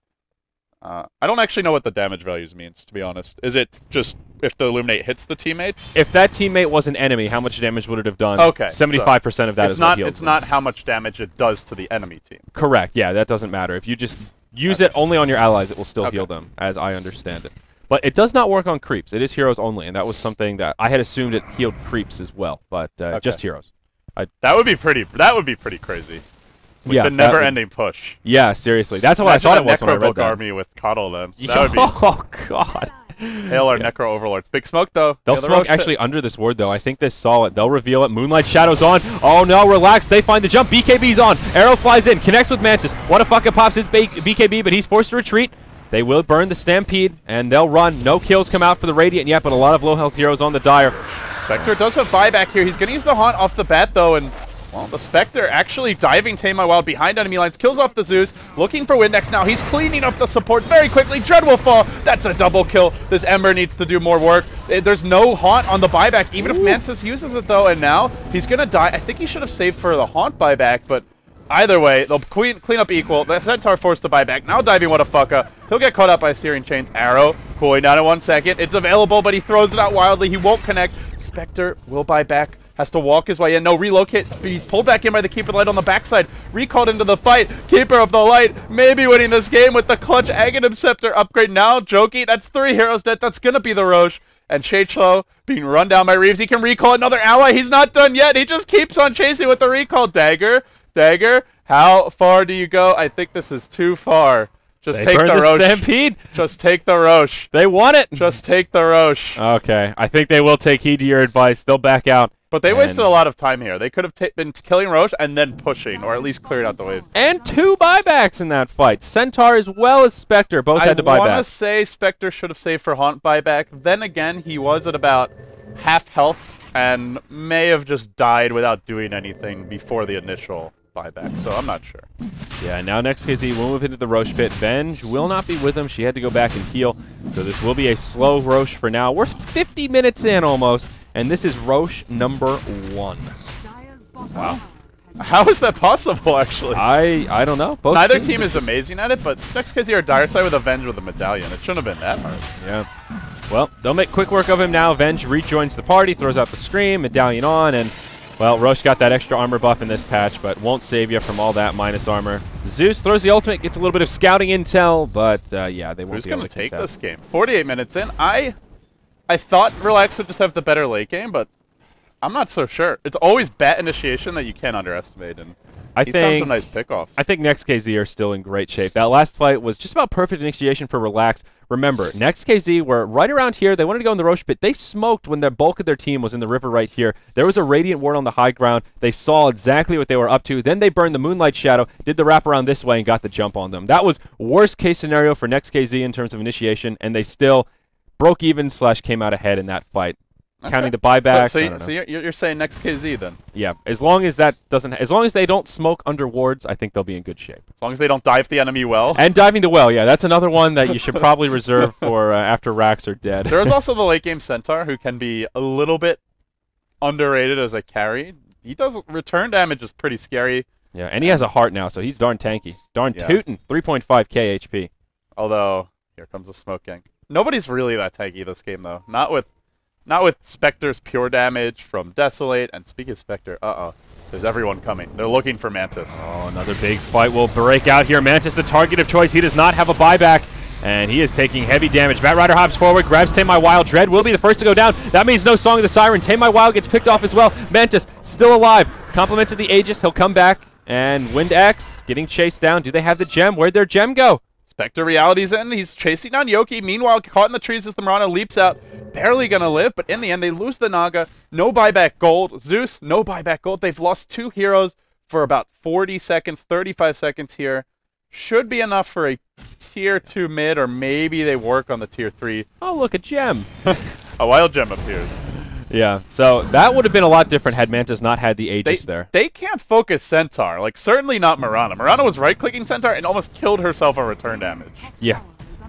Uh, I don't actually know what the damage values means, to be honest. Is it just if the illuminate hits the teammates? If that teammate was an enemy, how much damage would it have done? Okay, Seventy-five percent of that it's is not. It's them. not how much damage it does to the enemy team. correct. Yeah, that doesn't matter. If you just use it only on your allies, it will still Okay. heal them, as I understand it. But it does not work on creeps. It is heroes only, and that was something that I had assumed it healed creeps as well, but uh, Okay. just heroes. That would be pretty. That would be pretty crazy. With Yeah, the never-ending push. Yeah, seriously, that's what I thought it was when I Necro read Book that. army with Kotal then. That would be oh god. hail our Necro Overlords. Big smoke though. They'll Yeah, the smoke Rosh pit. actually under this ward though. I think they saw it. They'll reveal it. Moonlight Shadow's on. Oh no, relax. They find the jump. BKB's on. Arrow flies in. Connects with Mantis. Watafaka pops his BKB, but he's forced to retreat. They will burn the Stampede, and they'll run. No kills come out for the Radiant yet, but a lot of low health heroes on the Dire. Spectre does have buyback here. He's going to use the Haunt off the bat, though, and, well, the Spectre actually diving Tame My Wild behind enemy lines, kills off the Zeus, looking for Windex now. He's cleaning up the supports very quickly. Dread will fall. That's a double kill. This Ember needs to do more work. Eh, There's no Haunt on the buyback, even if Mantis uses it, though, and now he's going to die. I think he should have saved for the Haunt buyback, but Either way, they'll clean, clean up equal. The Centaur forced to buy back. Now diving Watafaka. He'll get caught up by Searing Chain's arrow. Cooling down in one second. It's available, but he throws it out wildly. He won't connect. Spectre will buy back. Has to walk his way in. No, relocate. He's pulled back in by the Keeper of the Light on the backside. Recalled into the fight. Keeper of the Light maybe winning this game with the clutch Aghanim Scepter upgrade now. Jokey, that's three heroes dead. That's going to be the Rosh. And Shachlo being run down by Reeves. He can recall another ally. He's not done yet. He just keeps on chasing with the recall. Dagger. Dagger. How far do you go? I think this is too far. Just They take the the Rosh. Stampede. Just take the Rosh. They want it. Just take the Rosh. Okay, I think they will take heed to your advice. They'll back out. But they wasted a lot of time here. They could have been killing Rosh and then pushing, or at least cleared out the wave. And two buybacks in that fight. Centaur as well as Spectre both I had to buy back. I want to say Spectre should have saved for Haunt buyback. Then again, he was at about half health and may have just died without doing anything before the initial buyback. So I'm not sure. Yeah, now next KZ will move into the Rosh pit. Venge will not be with him. She had to go back and heal. So this will be a slow Rosh for now. We're 50 minutes in almost, and this is Rosh number one. Wow. How is that possible, actually? I I don't know. Both Neither team is just- amazing at it, but next case you're dire side with Avenge with a medallion. It shouldn't have been that hard. Yeah. Well, they'll make quick work of him now. Venge rejoins the party, throws out the scream, medallion on, and well, Rosh got that extra armor buff in this patch, but won't save you from all that minus armor. Zeus throws the ultimate, gets a little bit of scouting intel, but uh, yeah, they won't Who's be able gonna to take contest. this game? 48 minutes in. I I thought Relax would just have the better late game, but I'm not so sure. It's always bat initiation that you can't underestimate, and I he's found think some nice pickoffs. I think Next KZ are still in great shape. That last fight was just about perfect initiation for Relax. Remember, Next KZ were right around here. They wanted to go in the Rosh pit. They smoked when the bulk of their team was in the river right here. There was a Radiant Ward on the high ground. They saw exactly what they were up to. Then they burned the Moonlight Shadow, did the wraparound this way, and got the jump on them. That was worst case scenario for Next KZ in terms of initiation, and they still broke even slash came out ahead in that fight. Counting the buybacks. so, so, don't so you're, you're saying next KZ then? yeah, as long as that doesn't, as long as they don't smoke under wards, I think they'll be in good shape. As long as they don't dive the enemy well. And diving the well, yeah, that's another one that you should probably reserve for uh, after racks are dead. there is also the late game Centaur who can be a little bit underrated as a carry. He does return damage is pretty scary. yeah, and he has a heart now, so he's darn tanky. Darn Yeah. tootin', 3.5k HP. Although here comes the smoke gang. Nobody's really that tanky this game though. Not with not with Spectre's pure damage from Desolate and speaking of Spectre, uh oh. There's everyone coming. They're looking for Mantis. Oh, another big fight will break out here. Mantis, the target of choice. He does not have a buyback, and he is taking heavy damage. Bat Rider hops forward, grabs Tame My Wild. Dread will be the first to go down. That means no Song of the Siren. Tame My Wild gets picked off as well. Mantis still alive. Compliments of the Aegis. He'll come back. And Windex getting chased down. Do they have the gem? Where'd their gem go? Spectre Reality's in. He's chasing down Yoki. Meanwhile, caught in the trees as the Mirana leaps out. Barely gonna live, but in the end, they lose the Naga. No buyback gold. Zeus, no buyback gold. They've lost two heroes for about 40 seconds, 35 seconds here. should be enough for a tier 2 mid, or maybe they work on the tier 3. Oh, look, a gem. a wild gem appears. Yeah, so that would have been a lot different had Mantis not had the Aegis they, there. They can't focus Centaur. Like, certainly not Mirana. Mirana was right-clicking Centaur and almost killed herself on return damage. Yeah.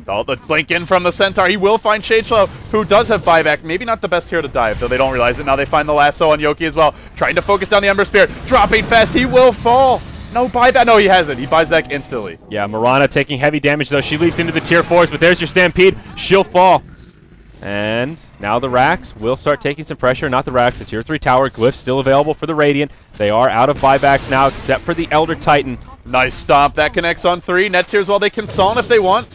All the blink in from the Centaur. He will find Shachlo, who does have buyback. Maybe not the best hero to dive, though they don't realize it. Now they find the lasso on Yoki as well. Trying to focus down the Ember Spirit. Dropping fast. He will fall. No buyback. No, he hasn't. He buys back instantly. Yeah, Mirana taking heavy damage, though. She leaps into the tier 4s, but there's your Stampede. She'll fall. And now the Rax will start taking some pressure. Not the Rax, the tier 3 tower. Glyph still available for the Radiant. They are out of buybacks now, except for the Elder Titan. Nice stomp. That connects on three. Nets here as well. They can Saln if they want.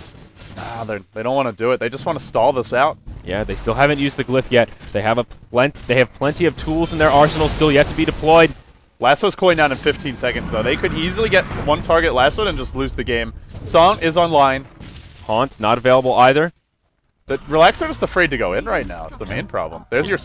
Ah, they don't want to do it. They just want to stall this out. Yeah, they still haven't used the glyph yet. They have a plenty. They have plenty of tools in their arsenal still yet to be deployed. Lasso's cooling down in 15 seconds, though. They could easily get one target lassoed and just lose the game. Song is online. Haunt, not available either. The Relax are just afraid to go in right now. It's the main problem. There's your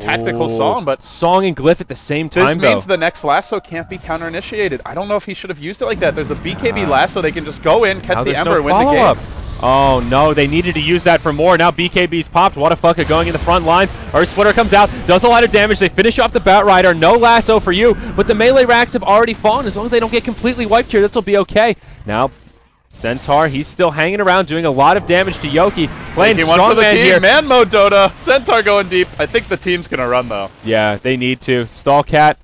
tactical Ooh. song, but... Song and Glyph at the same time, This means though. the next lasso can't be counter-initiated. I don't know if he should have used it like that. There's a BKB ah. lasso. They can just go in, catch Now the Ember, no win the game. Oh, no, they needed to use that for more. Now BKB's popped. Watafaka going in the front lines. Earth Splitter comes out, does a lot of damage. They finish off the Batrider. No lasso for you, but the melee racks have already fallen. As long as they don't get completely wiped here, this will be okay. Now, Centaur, he's still hanging around, doing a lot of damage to Yoki. Playing Taking one for the strongman team. here. Man mode, Dota. Centaur going deep. I think the team's going to run, though. Yeah, they need to. Stallcat,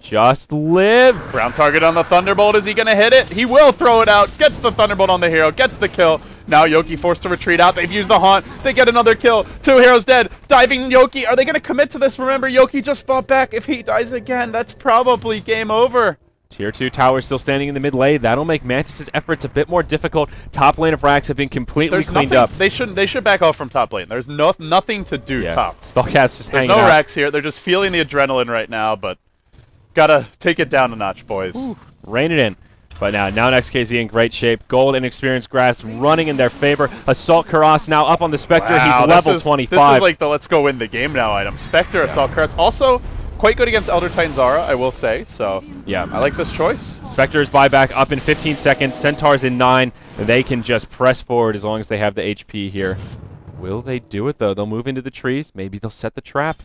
just live. Ground target on the Thunderbolt. Is he going to hit it? He will throw it out. Gets the Thunderbolt on the hero. Gets the kill. Now Yoki forced to retreat out. They've used the Haunt. They get another kill. Two heroes dead. Diving Yoki. Are they going to commit to this? Remember, Yoki just fought back. If he dies again, that's probably game over. Tier 2 tower still standing in the mid lane. That'll make Mantis' efforts a bit more difficult. Top lane of Rax have been completely There's cleaned nothing, up. They should they should back off from top lane. There's no nothing to do Yeah. top. Stallcat's just hanging out. There's hanging no out. Rax here. They're just feeling the adrenaline right now, but gotta take it down a notch, boys. Rein it in. But now, now next KZ in great shape. Gold and experienced grass running in their favor. Assault Cuirass now up on the Spectre. Wow, He's this level is- 25. This is like the let's go win the game now item. Spectre, Assault Cuirass. Also, quite good against Elder Titan Zara, I will say. So yeah. I like this choice. Spectre's buyback up in 15 seconds. Centaur's in 9. They can just press forward as long as they have the HP here. Will they do it, though? They'll move into the trees. Maybe they'll set the trap.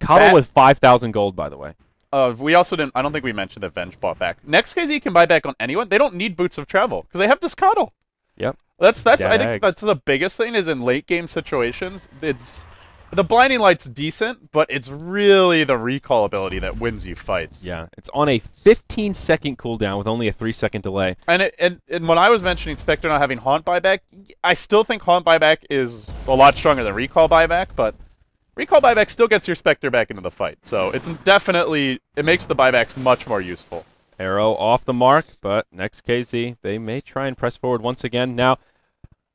Kotal with 5,000 gold, by the way. Uh, we also didn't. I don't think we mentioned that Venge bought back. Next KZ can buy back on anyone. They don't need boots of travel because they have this Kotal. Yep. That's that's. I think that's the biggest thing is in late game situations. It's the blinding light's decent, but it's really the recall ability that wins you fights. Yeah, it's on a 15 second cooldown with only a 3 second delay. And, it, and and when I was mentioning Spectre not having Haunt buyback, I still think Haunt buyback is a lot stronger than Recall buyback, but Recall buyback still gets your Spectre back into the fight. So it's definitely it makes the buybacks much more useful. Arrow off the mark, but next KZ, they may try and press forward once again. Now,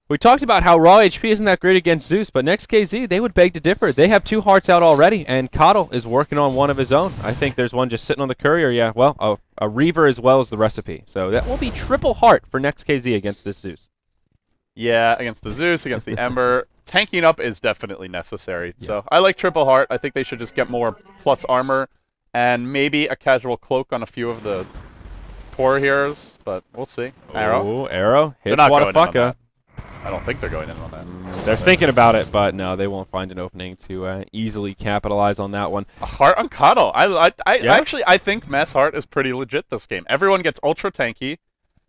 we talked about how raw HP isn't that great against Zeus, but next KZ, they would beg to differ. They have two hearts out already, and Kotal is working on one of his own. I think there's one just sitting on the courier, yeah. Well, a, a Reaver as well as the recipe. So that will be triple heart for next KZ against this Zeus. Yeah, against the Zeus, against the Ember, tanking up is definitely necessary. So I like Triple Heart. I think they should just get more plus armor and maybe a casual cloak on a few of the poor heroes, but we'll see. Arrow. Ooh, Arrow. Hits not I don't think they're going in on that. They're thinking about it, but no, they won't find an opening to uh, easily capitalize on that one. Heart on Kotal. I, I, I Yeah? actually I think Mass Heart is pretty legit this game. Everyone gets ultra tanky,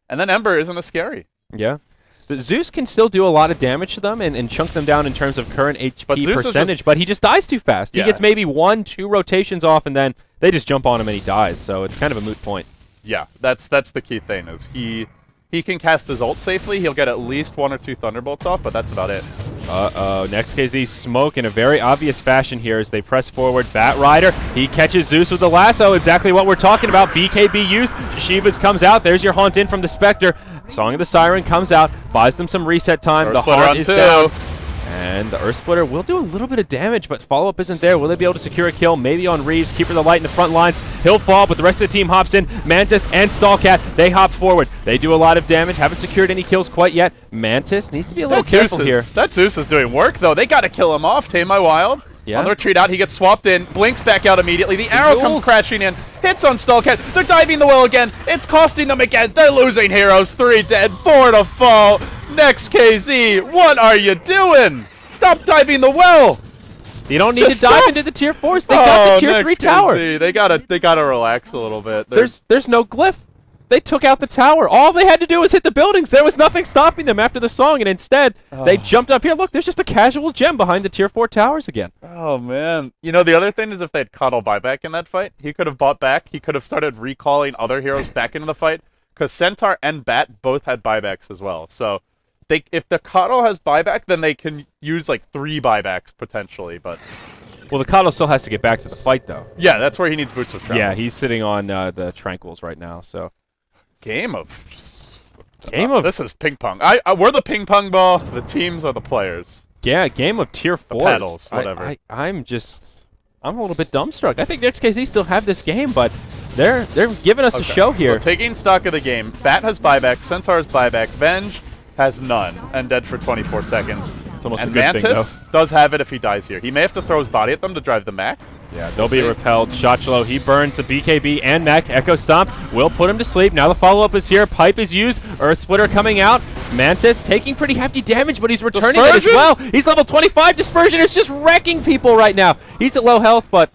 and then Ember isn't as scary. Yeah. The Zeus can still do a lot of damage to them and, and chunk them down in terms of current HP But percentage, but he just dies too fast. He gets maybe one, two rotations off, and then they just jump on him and he dies. So it's kind of a moot point. Yeah, that's that's the key thing is he he can cast his ult safely. He'll get at least one or two thunderbolts off, but that's about it. Uh-oh, next KZ smoke in a very obvious fashion here as they press forward. Bat Rider, he catches Zeus with the lasso, exactly what we're talking about. BKB used, Shivas comes out, there's your Haunt in from the Spectre. Song of the Siren comes out, buys them some reset time. The Haunt is two. down. And the Earth Splitter will do a little bit of damage, but follow-up isn't there. Will they be able to secure a kill? Maybe on Reeves. Keeper of the Light in the front lines. He'll fall, but the rest of the team hops in. Mantis and Stallcat, they hop forward. They do a lot of damage. Haven't secured any kills quite yet. Mantis needs to be a little That careful here. That Zeus is doing work though. They got to kill him off. Tame my wild. Yeah. On the retreat out, he gets swapped in, blinks back out immediately. The arrow comes crashing in, hits on Stallcat. They're diving the well again. It's costing them again. They're losing heroes. Three dead, four to fall. Next KZ, what are you doing? Stop diving the well. You don't need to dive stuff. into the tier fours. They got Oh, the tier next three tower. KZ. They gotta, they gotta relax a little bit. There's there's no glyph. They took out the tower. All they had to do was hit the buildings. There was nothing stopping them after the song, and instead they ah. jumped up here. Look, there's just a casual gem behind the tier four towers again. Oh man. You know the other thing is if they had Kotal buyback in that fight, he could have bought back. He could have started recalling other heroes back into the fight because Centaur and Bat both had buybacks as well. So they if the Kotal has buyback, then they can use like three buybacks potentially. But Well, the Kotal still has to get back to the fight, though. yeah, that's where he needs boots of travel. Yeah, he's sitting on uh, the tranquils right now. So Game of game Uh, of this is ping pong. I, I we're the ping pong ball. The teams are the players. yeah, game of tier fours. pedals, whatever. I, I'm just I'm a little bit dumbstruck. I think Next KZ still have this game, but they're they're giving us a show here. So taking stock of the game, Bat has buyback, Centaur has buyback, Venge has none, and dead for 24 seconds. It's almost and a good Mantis thing, though. does have it if he dies here. He may have to throw his body at them to drive them back. Yeah, they'll We'll be repelled. Shachlo, he burns the BKB and Mech. Echo Stomp will put him to sleep. Now the follow-up is here. Pipe is used. Earth Splitter coming out. Mantis taking pretty hefty damage, but he's returning it as well. He's level 25. Dispersion is just wrecking people right now. He's at low health, but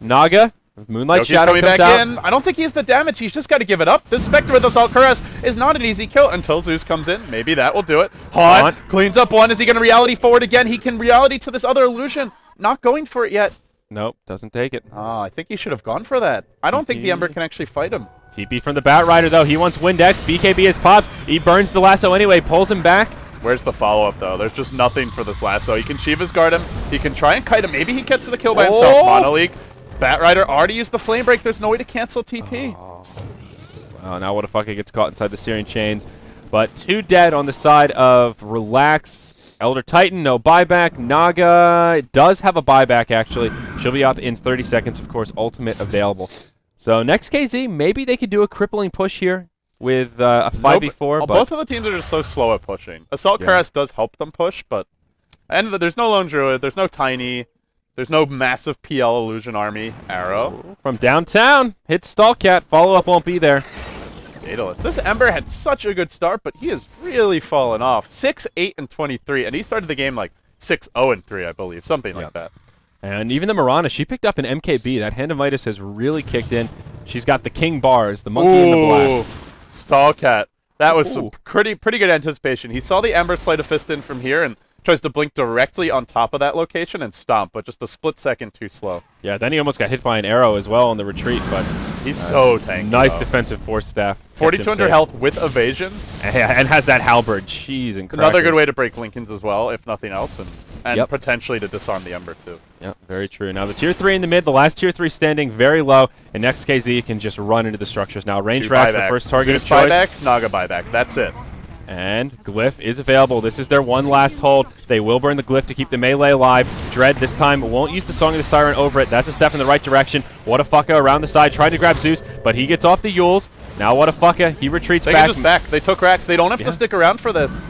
Naga, Moonlight Yoki's Shadow comes back out. in. I don't think he's the damage. He's just got to give it up. This Spectre with Assault Cuirass is not an easy kill until Zeus comes in. Maybe that will do it. Haunt, Haunt. cleans up one. Is he going to reality forward again? He can reality to this other illusion. Not going for it yet. Nope, doesn't take it. Ah, I think he should have gone for that. I don't think the Ember can actually fight him. TP from the Bat Rider, though. He wants Windex. BKB is popped. He burns the lasso anyway, pulls him back. Where's the follow-up, though? There's just nothing for this lasso. He can Shiva's guard him. He can try and kite him. Maybe he gets to the kill by himself. Oh! Monolink. Bat Rider already used the Flame Break. There's no way to cancel TP. Oh, now Watafaka gets caught inside the Searing chains. But two dead on the side of Relax. Elder Titan, no buyback. Naga does have a buyback, actually. She'll be up in 30 seconds, of course, ultimate available. So next KZ, maybe they could do a crippling push here with uh, a 5v4. Nope. but Both of the teams are just so slow at pushing. Assault Yeah. Cuirass does help them push, but and there's no Lone Druid, there's no Tiny, there's no massive PL Illusion Army Arrow. from downtown, hits Stallcat. Follow-up won't be there. Daedalus. This Ember had such a good start, but he has really fallen off. 6, 8, and 23, and he started the game like 6, 0, and 3, I believe. Something like that. And even the Mirana, she picked up an MKB. That Hand of Midas has really kicked in. She's got the King Bars, the monkey in the black. Ooh, Stallcat. That was some pretty pretty good anticipation. He saw the Ember sleight of fist in from here and tries to blink directly on top of that location and stomp, but just a split second too slow. Yeah, then he almost got hit by an arrow as well on the retreat, but He's uh, so tanky. nice though. defensive force staff. kept him 4200 health with evasion. And, and has that halberd. Jeez, and Another good way to break Linkens as well, if nothing else, and, and Yep. potentially to disarm the Ember too. Yeah, very true. Now the tier three in the mid, the last tier three standing very low, and XKZ can just run into the structures. Now range Two racks the first target Zeus of choice, buyback, Naga buyback. That's it. And Glyph is available. This is their one last hold. They will burn the Glyph to keep the melee alive. Dread this time won't use the Song of the Siren over it. That's a step in the right direction. Watafaka around the side trying to grab Zeus, but he gets off the Eul's. Now Watafaka. He retreats They back. just back. They took racks. They don't have Yeah. to stick around for this,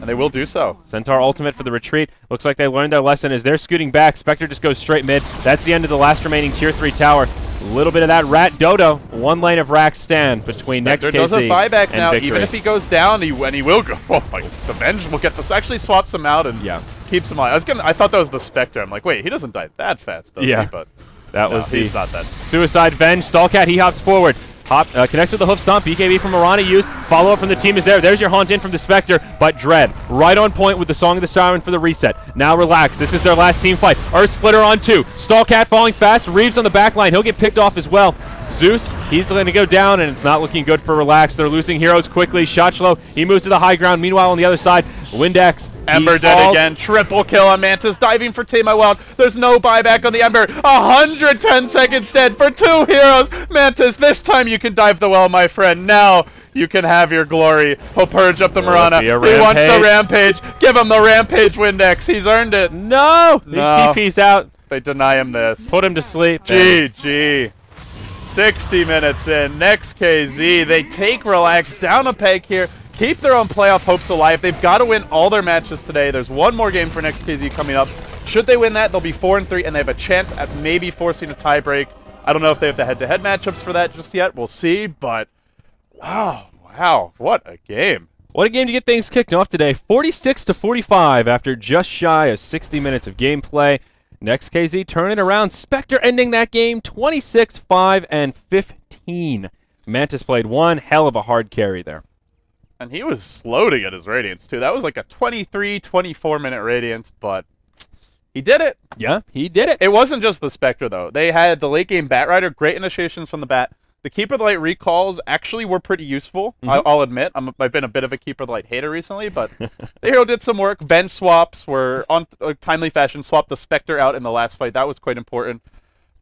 and they will do so. Centaur ultimate for the retreat. Looks like they learned their lesson as they're scooting back. Spectre just goes straight mid. That's the end of the last remaining tier 3 tower. A little bit of that rat dodo. One lane of rack stand between next KZ does a buyback now. Victory. Even if he goes down, he and he will go. Oh my! The Venge will get this. Actually, swaps him out and Yeah. keeps him alive. I was gonna. I thought that was the Spectre. I'm like, wait, he doesn't die that fast, does Yeah. he? But that no, was the he's not that. suicide venge. Stallcat, he hops forward. Hop, uh, connects with the hoof stomp. BKB from Mirana used. Follow up from the team is there. There's your haunt in from the Spectre. But Dread, right on point with the Song of the Siren for the reset. Now relax. This is their last team fight. Earth Splitter on two. Stallcat falling fast. Reeves on the back line. He'll get picked off as well. Zeus, he's going to go down, and it's not looking good for Relax. They're losing heroes quickly. Shachlo, he moves to the high ground. Meanwhile, on the other side, Windex. Ember dead again. Triple kill on Mantis. Diving for Tame My Wild. There's no buyback on the Ember. 110 seconds dead for two heroes. Mantis, this time you can dive the well, my friend. Now you can have your glory. He'll purge up the Mirana. He wants the rampage? Give him the rampage Windex. He's earned it. No! No. He TP's out. They deny him this. Put him to sleep. GG. 60 minutes in. Next KZ. They take Relax down a peg here. Keep their own playoff hopes alive. They've got to win all their matches today. There's one more game for next KZ coming up. Should they win that, they'll be four and three, and they have a chance at maybe forcing a tiebreak. I don't know if they have the head-to-head matchups for that just yet. We'll see, but wow, wow, what a game! What a game to get things kicked off today. 46 to 45 after just shy of 60 minutes of gameplay. Next KZ turning around. Spectre ending that game 26 5 and 15. Mantis played one hell of a hard carry there. And he was slow to get his Radiance, too. That was like a 23, 24 minute Radiance, but he did it. Yeah, he did it. It wasn't just the Spectre, though. They had the late game Bat Rider, great initiations from the Bat. The Keeper of the Light recalls actually were pretty useful. Mm-hmm. I, I'll admit, I'm, I've been a bit of a Keeper of the Light hater recently, but the hero did some work. Venge swaps were on a timely fashion. Swapped the Spectre out in the last fight. That was quite important.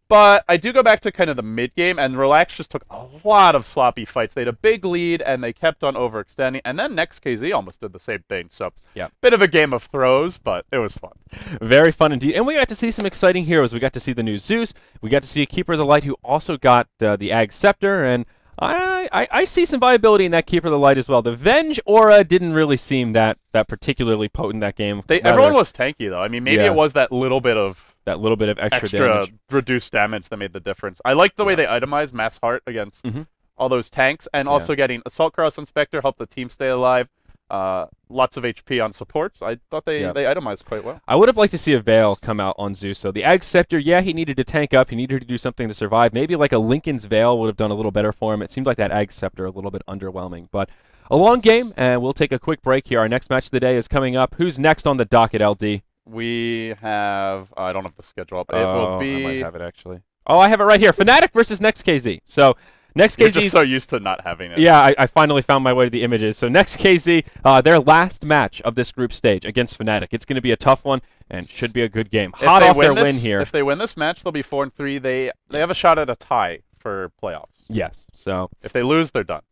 But I do go back to kind of the mid game, and Relax just took a lot of sloppy fights. They had a big lead, and they kept on overextending. And then next KZ almost did the same thing. So, Yeah. bit of a game of throws, but it was fun. Very fun indeed. And we got to see some exciting heroes. We got to see the new Zeus. We got to see a Keeper of the Light who also got uh, the Ag Scepter. And I, I, I see some viability in that Keeper of the Light as well. The Venge aura didn't really seem that, that particularly potent that game. They, everyone was tanky though. I mean, maybe Yeah. it was that little bit of that little bit of extra, extra, damage. reduced damage that made the difference. I like the way they itemized Mass Heart against Mhm. all those tanks, and also getting Assault Cuirass Inspector helped the team stay alive. Uh, lots of HP on supports. I thought they, Yeah. they itemized quite well. I would have liked to see a Veil come out on Zeus. So the Ag Scepter, yeah, he needed to tank up. He needed to do something to survive. Maybe like a Linken's Veil would have done a little better for him. It seemed like that Ag Scepter a little bit underwhelming. But a long game, and we'll take a quick break here. Our next match of the day is coming up. Who's next on the docket, LD? We have. I don't have the schedule up. It Oh, will I might have it actually. Oh, I have it right here. Fnatic versus Next KZ. So Next You're just so used to not having it. Yeah, I, I finally found my way to the images. So next KZ, uh, their last match of this group stage against Fnatic. It's going to be a tough one and should be a good game. If Hot off win their this, win here. If they win this match, they'll be four and three. They they have a shot at a tie for playoffs. yes. So If they lose, they're done.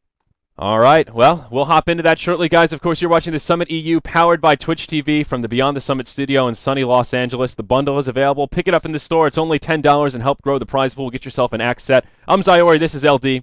All right. Well, we'll hop into that shortly, guys. Of course, you're watching the Summit EU powered by Twitch TV from the Beyond the Summit studio in sunny Los Angeles. The bundle is available. Pick it up in the store. It's only $10 and help grow the prize pool. Get yourself an axe set. I'm Zyori. This is LD.